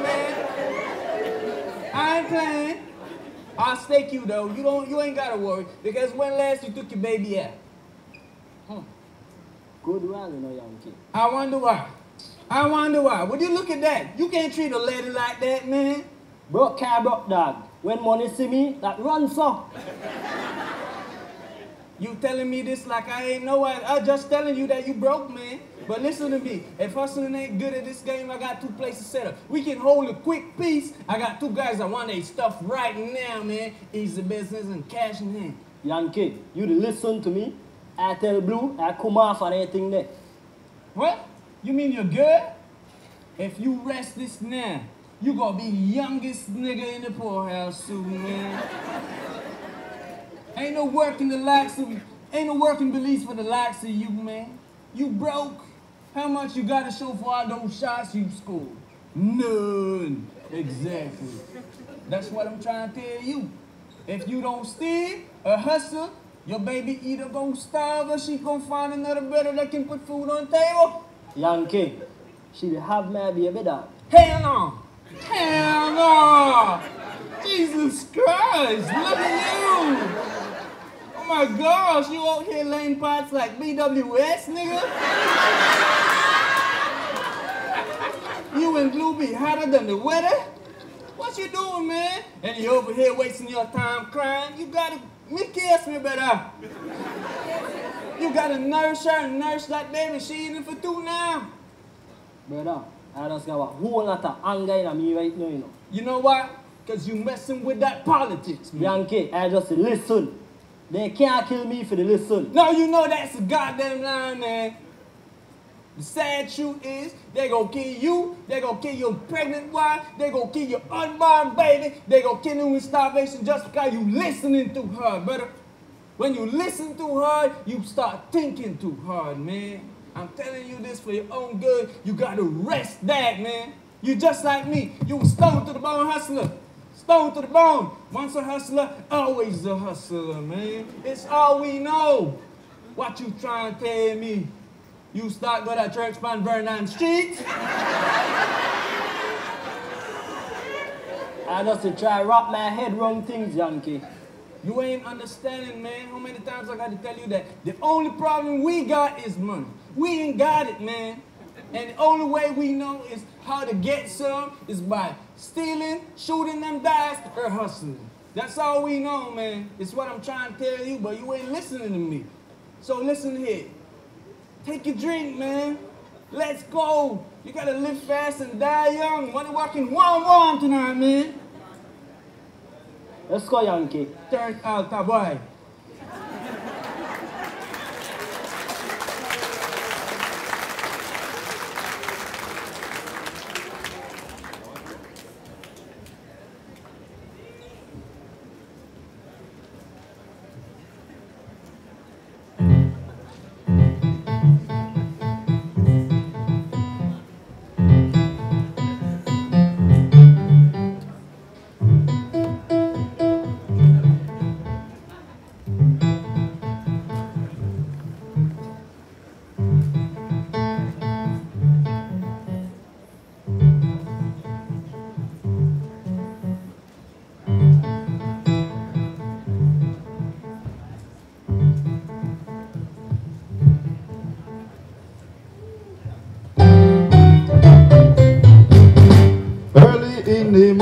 I ain't playing. I'll stake you though. You don't. You ain't gotta worry because when last you took your baby out? Hmm. Good one, you know, kid. I wonder why. I wonder why. Would you look at that? You can't treat a lady like that, man. Broke car, broke dog. When money see me, that runs so. You telling me this like I ain't know. I, I just telling you that you broke, man. But listen to me. If hustling ain't good at this game, I got two places set up. We can hold a quick piece. I got two guys that want their stuff right now, man. Easy business and cash in hand. kid, you listen to me. I tell Blue, I come off on anything there. What? You mean you're good? If you rest this now, you gonna be youngest nigga in the poorhouse soon, man. ain't no working the likes of, ain't no working beliefs for the likes of you, man. You broke. How much you gotta show for all those shots you scored? None. Exactly. That's what I'm trying to tell you. If you don't steal or hustle, your baby either gonna starve or she gonna find another brother that can put food on the table. Yankee, she will have my baby dog. Hell no! Hell no! Jesus Christ, look at you! Oh my gosh, you out here laying pots like BWS, nigga? You and Blue be hotter than the weather? What you doing, man? And you over here wasting your time crying? You gotta, me kiss me better. You gotta nurse her and nurse that baby. She eating for two now. Brother, I just got a whole lot of anger in me right now, you know. You know why? Because you messing with that politics, man. Yankee, I just listen. They can't kill me for the listen. No, you know that's a goddamn lie, man. The sad truth is, they gonna kill you, they gonna kill your pregnant wife, they gonna kill your unborn baby, they gonna kill you in starvation just because you listening to her, brother. When you listen too hard, you start thinking too hard, man. I'm telling you this for your own good. You gotta rest that, man. You just like me. You a stone to the bone hustler. Stone to the bone. Once a hustler, always a hustler, man. It's all we know. What you trying to tell me? You start go to church on Vernon Street? I just to try to wrap my head wrong things, Yankee. You ain't understanding, man. How many times I got to tell you that? The only problem we got is money. We ain't got it, man. And the only way we know is how to get some is by stealing, shooting them dice, or hustling. That's all we know, man. It's what I'm trying to tell you, but you ain't listening to me. So listen here. Take a drink, man. Let's go. You gotta live fast and die young. Money walking warm, warm tonight, man. Let's go, Yankee. Turn out, boy. Early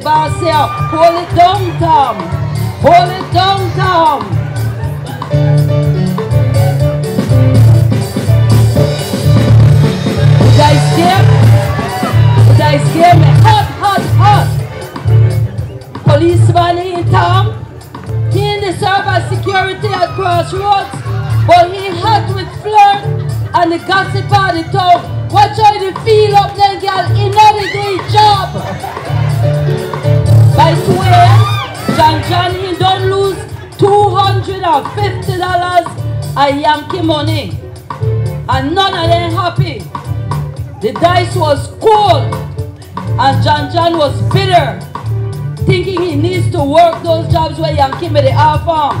the boss say, hold it down, Tom. Hold it down, Tom. Did I scare? Did I scare me? Hot, hot, hot. Policeman in Tom. He in the as security at Crossroads, but he hot with flirt and the gossip of the town. Watch how he feel up then, girl. He he do his job. The way, John John, he don't lose $250 a Yankee money. And none of them happy. The dice was cold. And John John was bitter. Thinking he needs to work those jobs where Yankee made the half arm.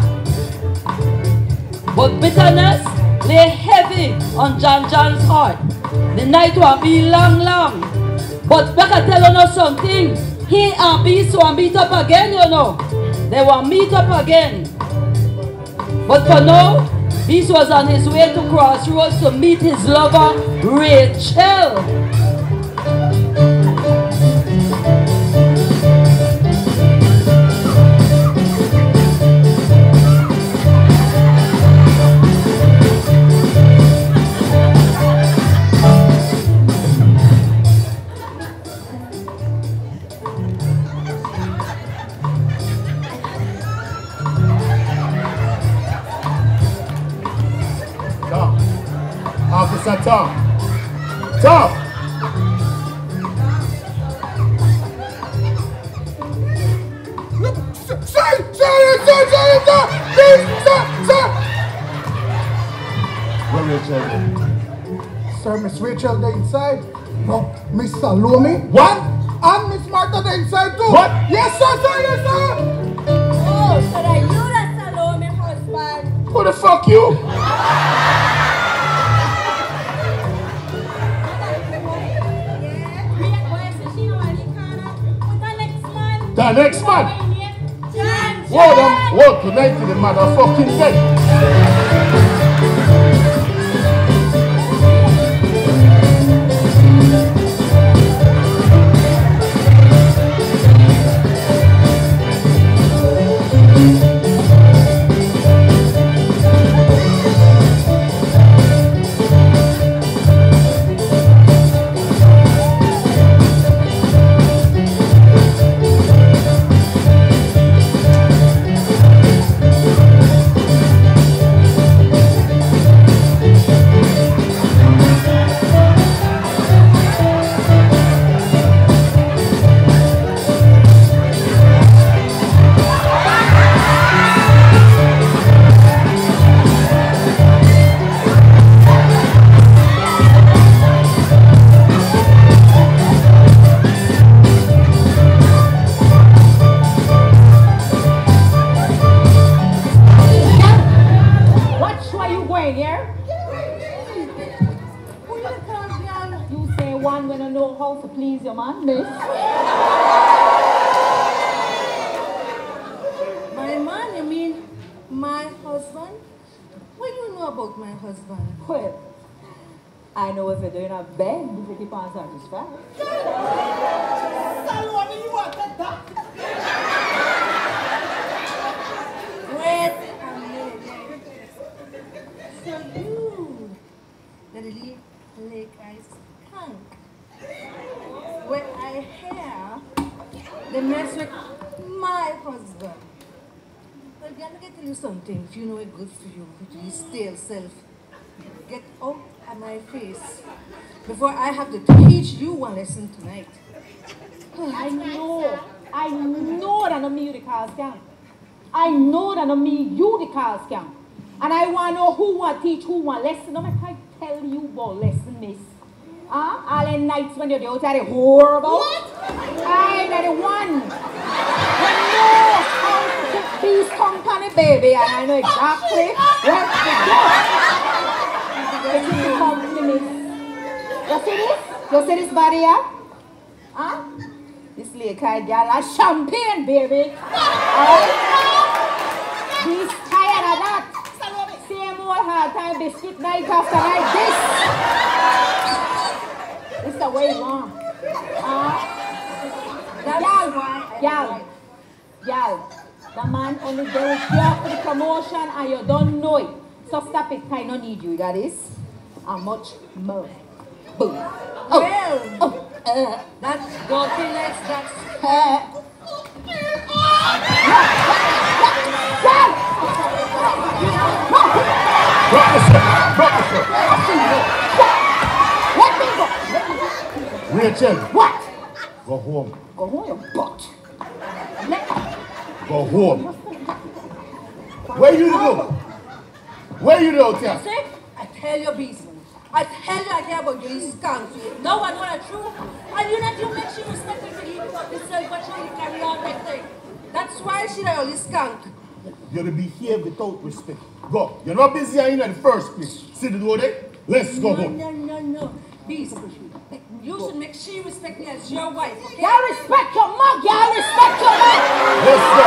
But bitterness lay heavy on John John's heart. The night will be long, long. But Becca tell us something. He and Beast will meet up again, you know. They will meet up again. But for now, Beast was on his way to Crossroads to meet his lover, Rachel. Salome. What? And Miss Martha, they inside too. What? Yes, sir, sir, yes, sir. Oh, so that you that Salome husband. Who the fuck you? The next man. Whoa, them, whoa, tonight to the motherfucking dead. Before I have to teach you one lesson tonight. I know, I know that I'm me you the car scam. I know that I'm me you the car scam. And I want to know who want teach who want lesson. I'm like, I tell you about lesson, miss. Huh? All the nights when you're out there, horrible. What? I know the one. You know how to be company, baby, and I know exactly what to do. This is the company, miss. See this? You see this body here? Huh? This lake I gal a champagne, baby. Alright? He's tired of that. Same old hard time biscuit night after night. This. This the way long. I gal, like- gal. The man only there with for the promotion and you don't know it. So stop it. I don't need you. You got this? And much more boom. Oh, well, oh, uh, uh. that's walking legs, that's... Uh, Richard, what? Go home. Go home, you butt. Go home. Where you to go? Where you to go, Cal? I tell you business. I tell you, I care about you, you skunk. No one know the truth. And you not you make she respect me for you because yourself, but she really carry on that thing. That's why she the only skunk. You're to behave without respect. Go. You're not busy in the first place. See the door there? Let's go no, home. no, no, no. Beast, you should make she respect me as your wife, okay? Y'all respect your mom. Y'all respect your mom. Let's go.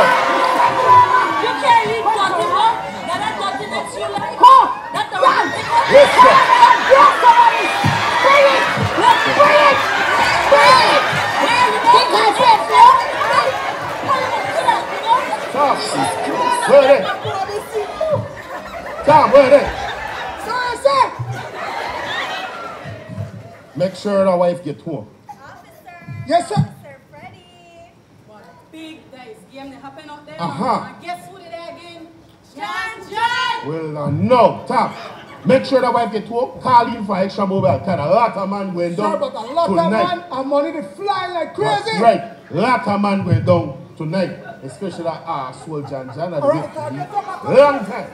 You can't leave dirty, mom. Now that dirtiness you like. Come. That's the Yeah. right thing. Let's go. Yes, somebody. Bring it. Let's bring it. Bring it. Where you Think I said so? Tom. Where they? Tom, where they? Sir, sir. Make sure the wife get home. Yes, sir. Big days. Game they happen out there. Uh-huh. And guess who did that again? John John! Well, uh, no, Tom. Make sure the wife get home. Call in for extra mobile. Cause a lot of man going down Sir, but a lot of tonight. man and money they flying like crazy. That's crazy. right. Lot of man going down tonight. Especially that arsehole John John. I'll get them. Long time.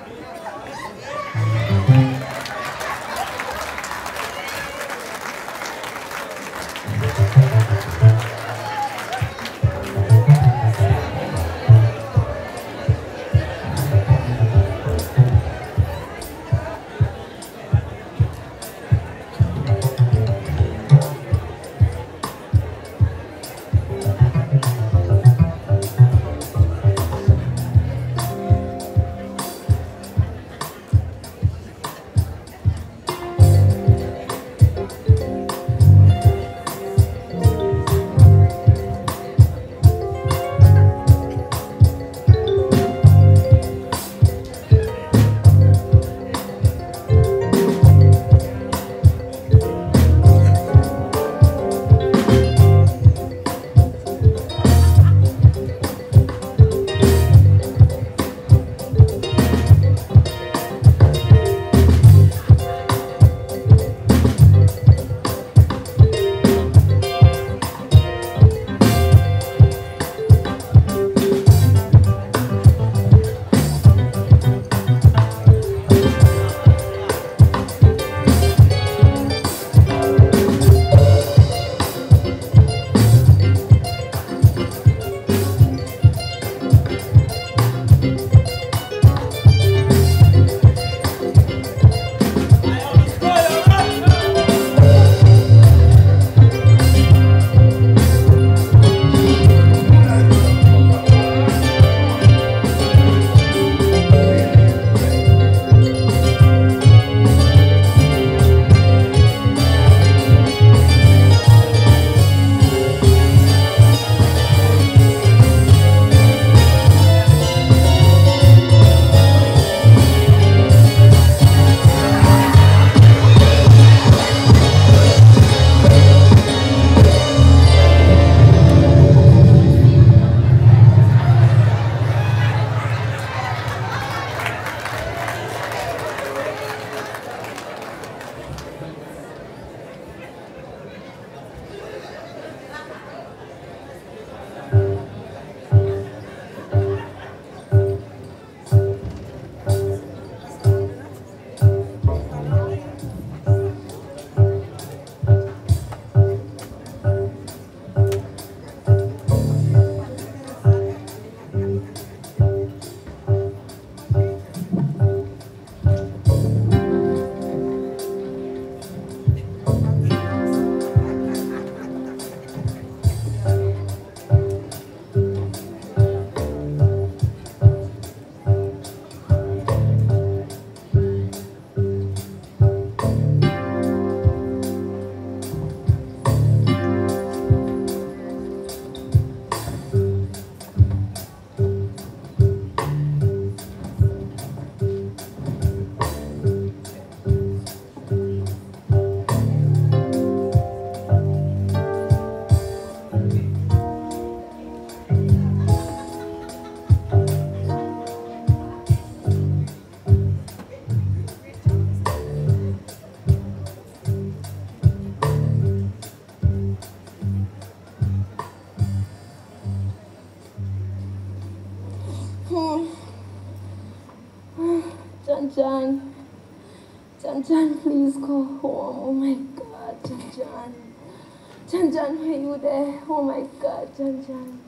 Oh my God, John John.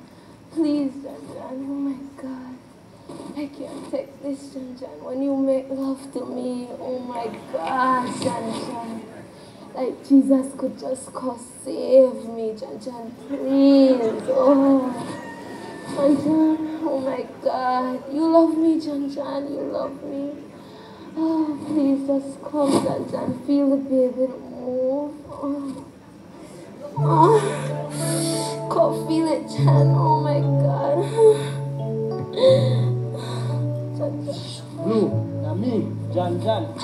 Please, John John. Oh my God. I can't take this, John John. When you make love to me, oh my God, John John. Like Jesus could just come save me, John John, please. Oh, John John, oh my God. You love me, John John, you love me. Oh, please just come, John John. Feel the baby move. Oh. Oh. Come feel it, John. Oh my God. Blue, me, John John.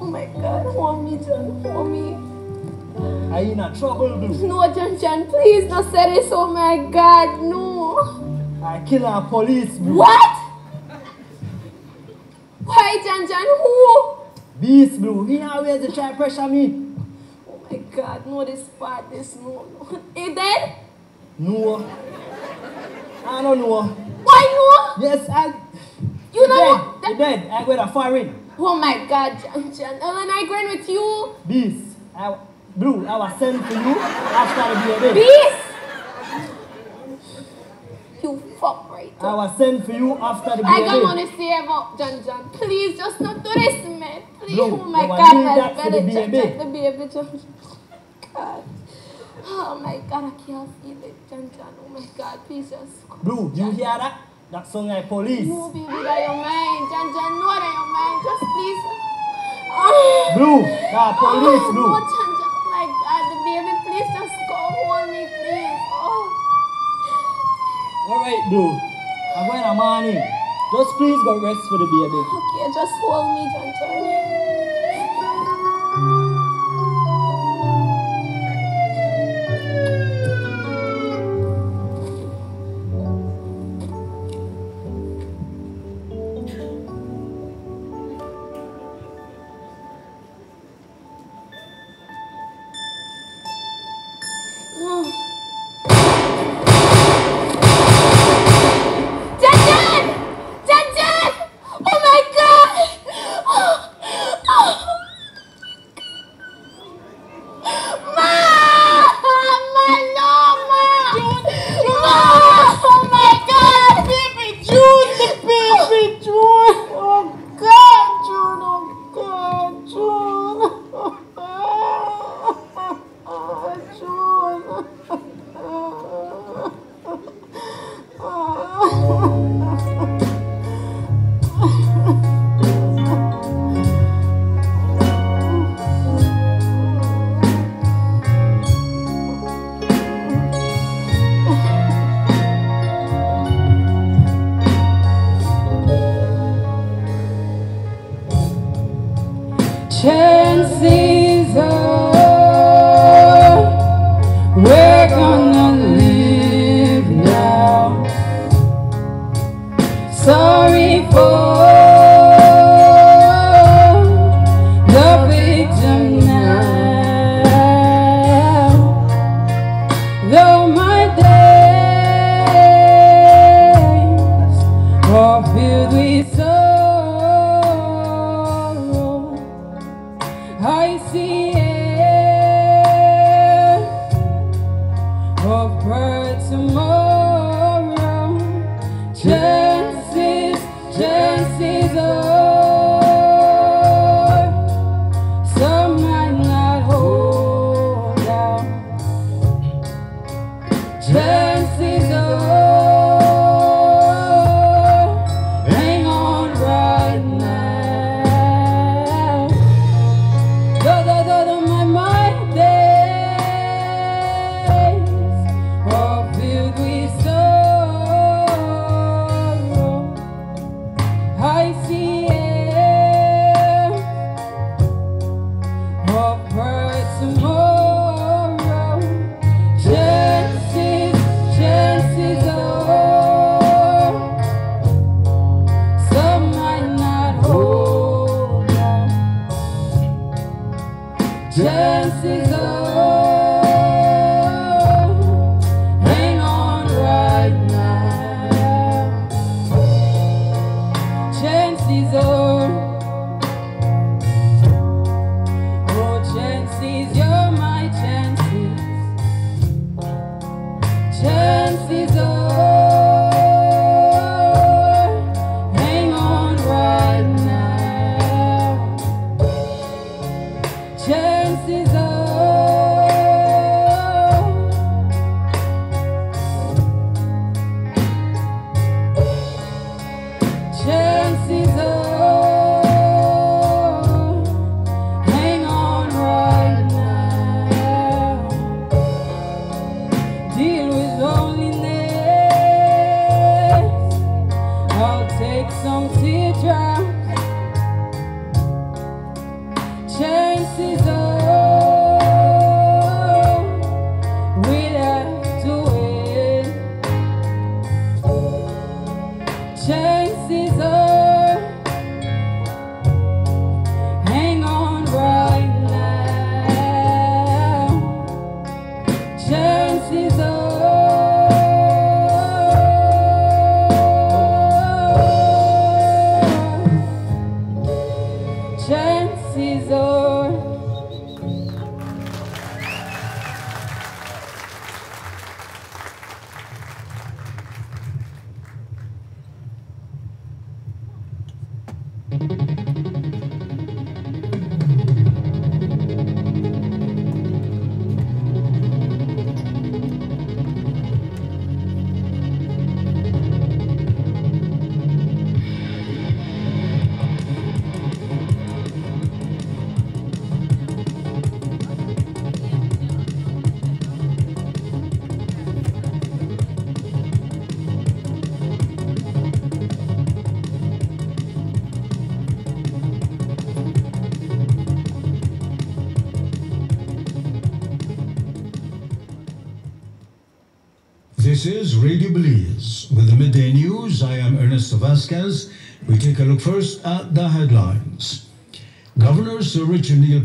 Oh my God, hold me, John, hold me. Are you in a trouble, Blue? No, John John, please don't say this. Oh my God, no. I kill our police, Blue. What? Why, John John? Who? Beast, Blue. He always to try pressure me. Oh my God, no, this part, this no, no. He dead? No. I don't know. Why no? Yes, I. You know dead. You dead. I went a foreign. Oh my God, John John. Ellen, I going with you. Beast. I, Blue, I was sent to you after the baby. Beast! Fuck right. I was sent for you after the I baby. come on to save up, John John. Please, just not do this, man. Please, No, oh my no, I God, need my that for the baby. John, John John. God. Oh my God, I can't feel it, John John. Oh my God, please just. Blue, you hear that? That song I police. No, baby, that your mind, John John. No, that your mind. Just please. Oh. Blue, that oh police, oh, Blue. No, John John. Oh my God, the baby, please just go hold me, please. Oh. Alright, dude. I'm going to morning. Just please go rest for the baby. Okay, just hold me, John John.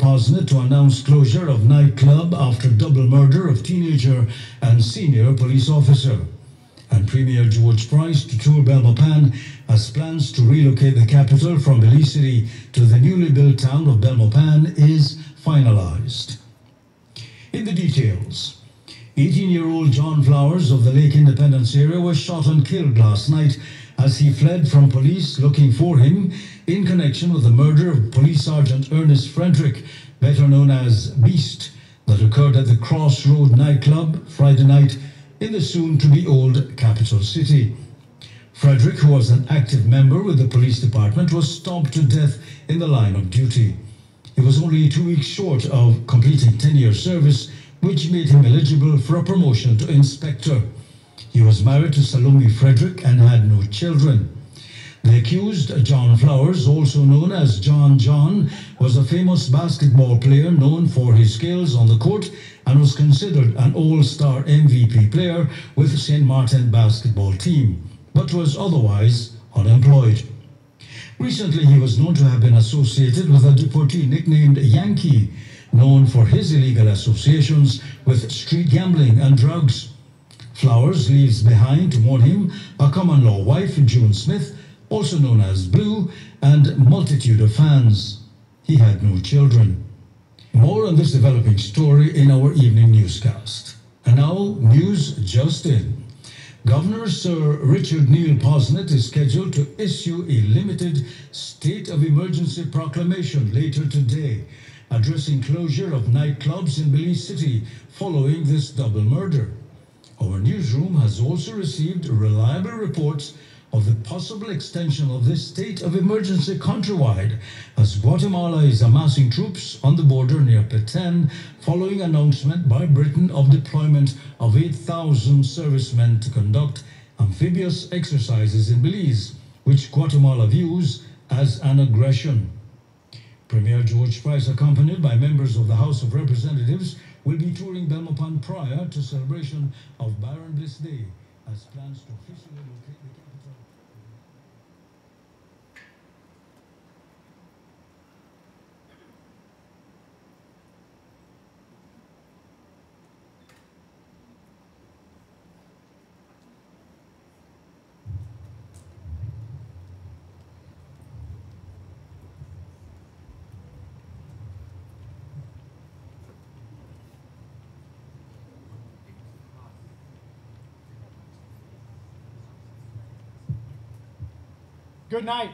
Posnett to announce closure of nightclub after double murder of teenager and senior police officer. And Premier George Price to tour Belmopan as plans to relocate the capital from Belize City to the newly built town of Belmopan is finalized. In the details, 18 year old John Flowers of the Lake Independence area was shot and killed last night as he fled from police looking for him in connection with the murder of Police Sergeant Ernest Frederick, better known as Beast, that occurred at the Crossroad nightclub Friday night in the soon to be old capital city. Frederick, who was an active member with the police department, was stomped to death in the line of duty. He was only two weeks short of completing 10 year service, which made him eligible for a promotion to inspector. He was married to Salome Frederick and had no children. The accused, John Flowers, also known as John John, was a famous basketball player known for his skills on the court and was considered an all-star MVP player with the St. Martin basketball team, but was otherwise unemployed. Recently, he was known to have been associated with a deportee nicknamed Yankee, known for his illegal associations with street gambling and drugs. Flowers leaves behind to mourn him a common law wife, June Smith, also known as Blue, and multitude of fans. He had no children. More on this developing story in our evening newscast. And now, news just in. Governor Sir Richard Neil Posnett is scheduled to issue a limited state of emergency proclamation later today, addressing closure of nightclubs in Belize City following this double murder. Our newsroom has also received reliable reports of the possible extension of this state of emergency countrywide as Guatemala is amassing troops on the border near Petén following announcement by Britain of deployment of 8,000 servicemen to conduct amphibious exercises in Belize, which Guatemala views as an aggression. Premier George Price, accompanied by members of the House of Representatives, will be touring Belmopan prior to celebration of Baron Bliss Day as plans to officially locate the capital. Good night.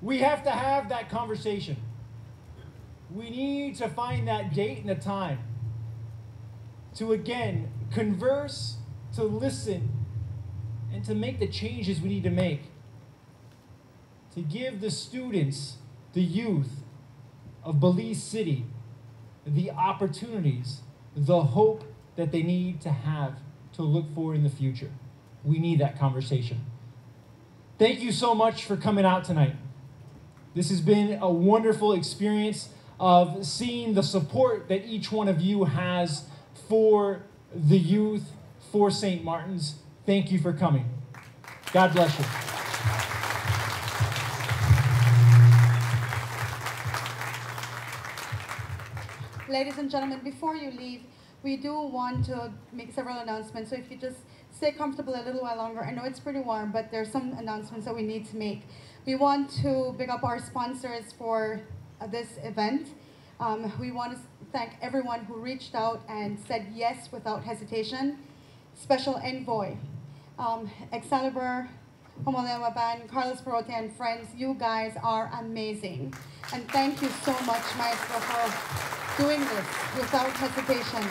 We have to have that conversation. We need to find that date and a time to again converse, to listen, and to make the changes we need to make. To give the students, the youth of Belize City, the opportunities, the hope that they need to have to look for in the future. We need that conversation. Thank you so much for coming out tonight. This has been a wonderful experience of seeing the support that each one of you has for the youth, for St. Martin's. Thank you for coming. God bless you. Ladies and gentlemen, before you leave, we do want to make several announcements. So if you just stay comfortable a little while longer, I know it's pretty warm, but there's some announcements that we need to make. We want to pick up our sponsors for uh, this event. Um, we want to thank everyone who reached out and said yes without hesitation. Special envoy, um, Excalibur, Homolewa Band, Carlos Perote and friends, you guys are amazing. And thank you so much, Maestro, for doing this without hesitation.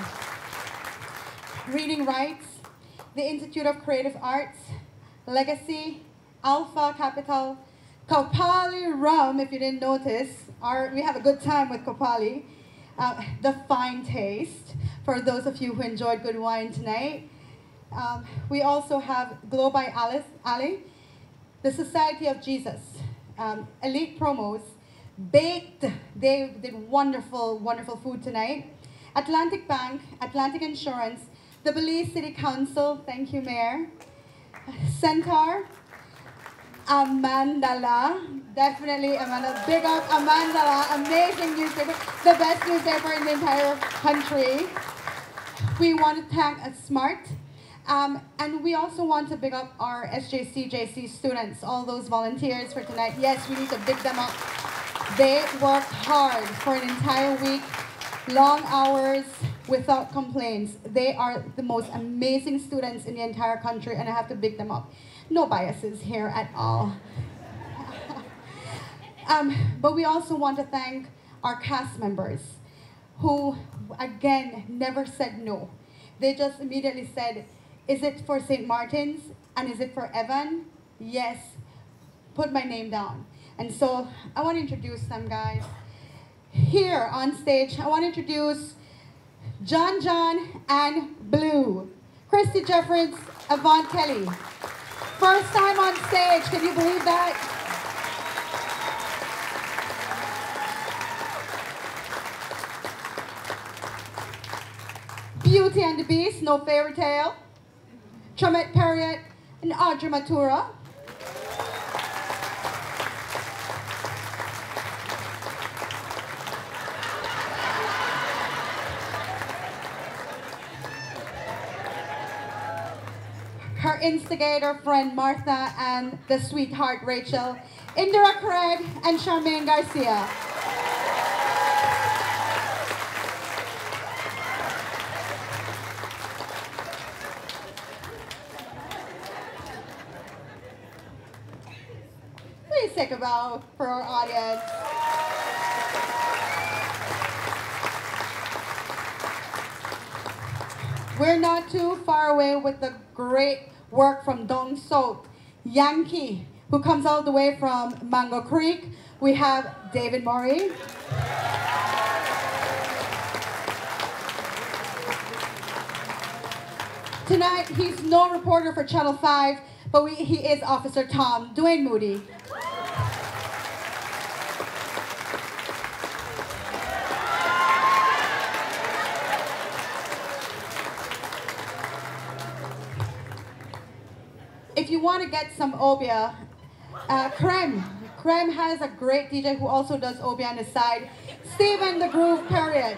Reading Rights, the Institute of Creative Arts, Legacy, Alpha Capital, Copalli Rum, if you didn't notice, our, we have a good time with Copalli. Uh, the Fine Taste, for those of you who enjoyed good wine tonight. Um, we also have Glow by Alice, Ali, the Society of Jesus, um, Elite Promos, Baked, they did wonderful, wonderful food tonight. Atlantic Bank, Atlantic Insurance, the Belize City Council, thank you, Mayor. Centaur, Amandala, definitely Amanda. Big up Amandala, amazing newspaper, the best newspaper in the entire country. We want to thank Smart, um, and we also want to big up our SJCJC students, all those volunteers for tonight. Yes, we need to big them up. They worked hard for an entire week, long hours, without complaints. They are the most amazing students in the entire country, and I have to big them up. No biases here at all. um, but we also want to thank our cast members who, again, never said no. They just immediately said, is it for St. Martin's and is it for Evan? Yes, put my name down. And so I want to introduce them, guys. Here on stage, I want to introduce John John and Blue. Christy Jeffries, Yvonne Kelly. First time on stage, can you believe that? Beauty and the Beast, No Fairy Tale. Tramet Perriott and Audrey Matura. Instigator friend Martha and the sweetheart Rachel, Indira Craig and Charmaine Garcia. Please take a bow for our audience. We're not too far away with the great work from Dong Sok, Yankee, who comes all the way from Mango Creek. We have David Murray. Tonight, he's no reporter for Channel 5, but we, he is Officer Tom, Dwayne Moody. If you want to get some obeah, uh, Krem. Krem has a great DJ who also does obeah on the side. Steven the Groove, period.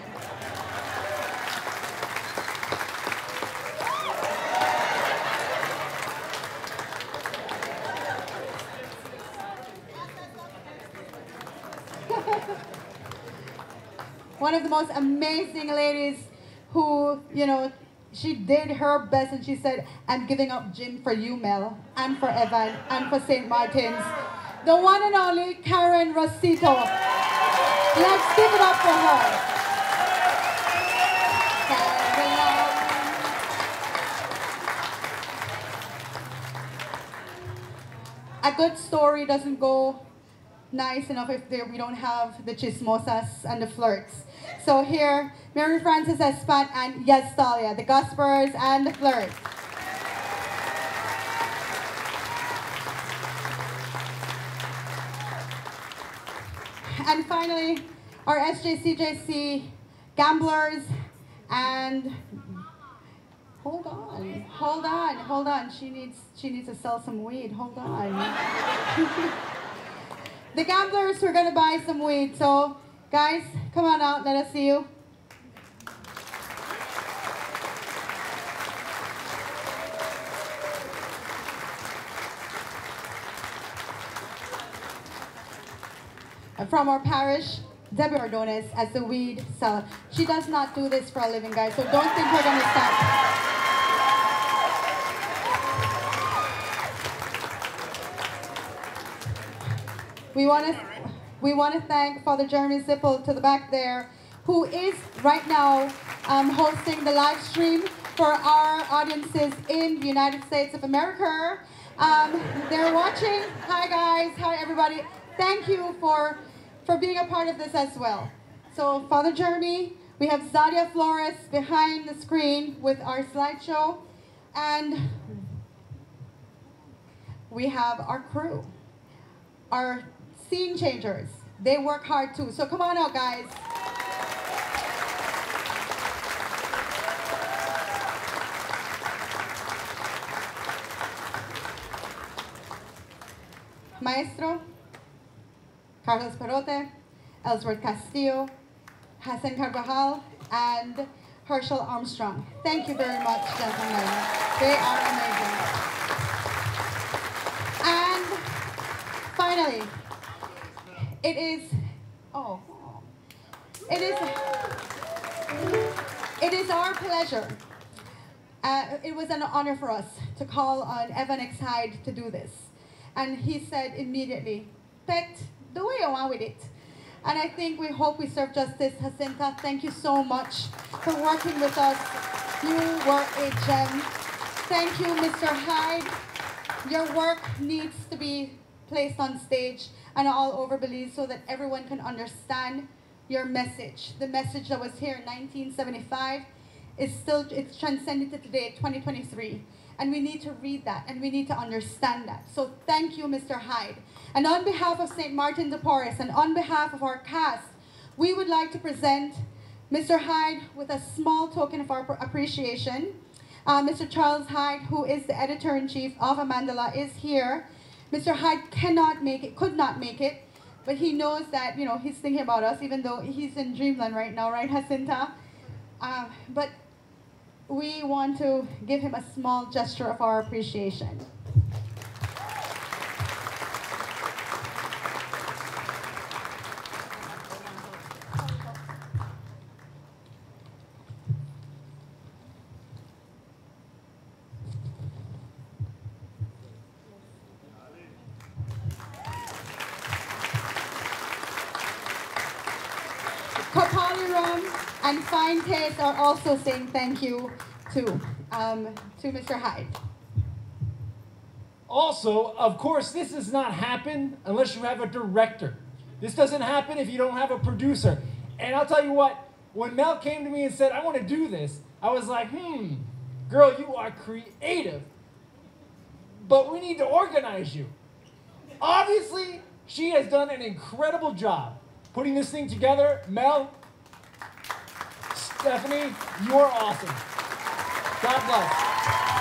One of the most amazing ladies who, you know, she did her best and she said, I'm giving up gym for you, Mel, and for Evan, and for St. Martin's. The one and only Karen Rosito. Let's give it up for her. A good story doesn't go nice enough if there, we don't have the chismosas and the flirts. So here, Mary Frances Espat and Yastalia, the Gospers and the Flirts. And finally, our SJCJC gamblers and hold on. hold on, hold on. She needs she needs to sell some weed. Hold on. the gamblers were gonna buy some weed. So guys, come on out. Let us see you. And from our parish, Debbie Ordonez as the weed seller. She does not do this for a living, guys, so don't think we're gonna stop. We want to we want to thank Father Jeremy Zipple to the back there, who is right now um, hosting the live stream for our audiences in the United States of America. Um, they're watching. Hi guys. Hi everybody. Thank you for for being a part of this as well. So Father Jeremy, we have Zadia Flores behind the screen with our slideshow, and we have our crew, our scene changers. They work hard too. So come on out, guys. Maestro, Carlos Perote, Ellsworth Castillo, Hassan Carvajal, and Herschel Armstrong. Thank you very much, gentlemen. They are amazing. And finally, it is, oh, it is, it is our pleasure. Uh, it was an honor for us to call on Evan. Hyde to do this. And he said immediately, Pet, do what you want with it. And I think we hope we serve justice. Jacinta, thank you so much for working with us. You were a gem. Thank you, Mr. Hyde. Your work needs to be placed on stage and all over Belize so that everyone can understand your message. The message that was here in 1975 is still, it's transcended to today, 2023. And we need to read that and we need to understand that. So thank you, Mr. Hyde. And on behalf of St. Martin de Porres and on behalf of our cast, we would like to present Mr. Hyde with a small token of our appreciation. Uh, Mr. Charles Hyde, who is the editor-in-chief of Amandala, is here. Mr. Hyde cannot make it, could not make it, but he knows that, you know, he's thinking about us, even though he's in dreamland right now, right, Jacinta? Uh, but we want to give him a small gesture of our appreciation. Copalli Rum Fine are also saying thank you to, um, to Mr. Hyde. Also, of course, this does not happen unless you have a director. This doesn't happen if you don't have a producer. And I'll tell you what, when Mel came to me and said, I want to do this, I was like, hmm, girl, you are creative. But we need to organize you. Obviously, she has done an incredible job putting this thing together. Mel, Stephanie, you're awesome. God bless.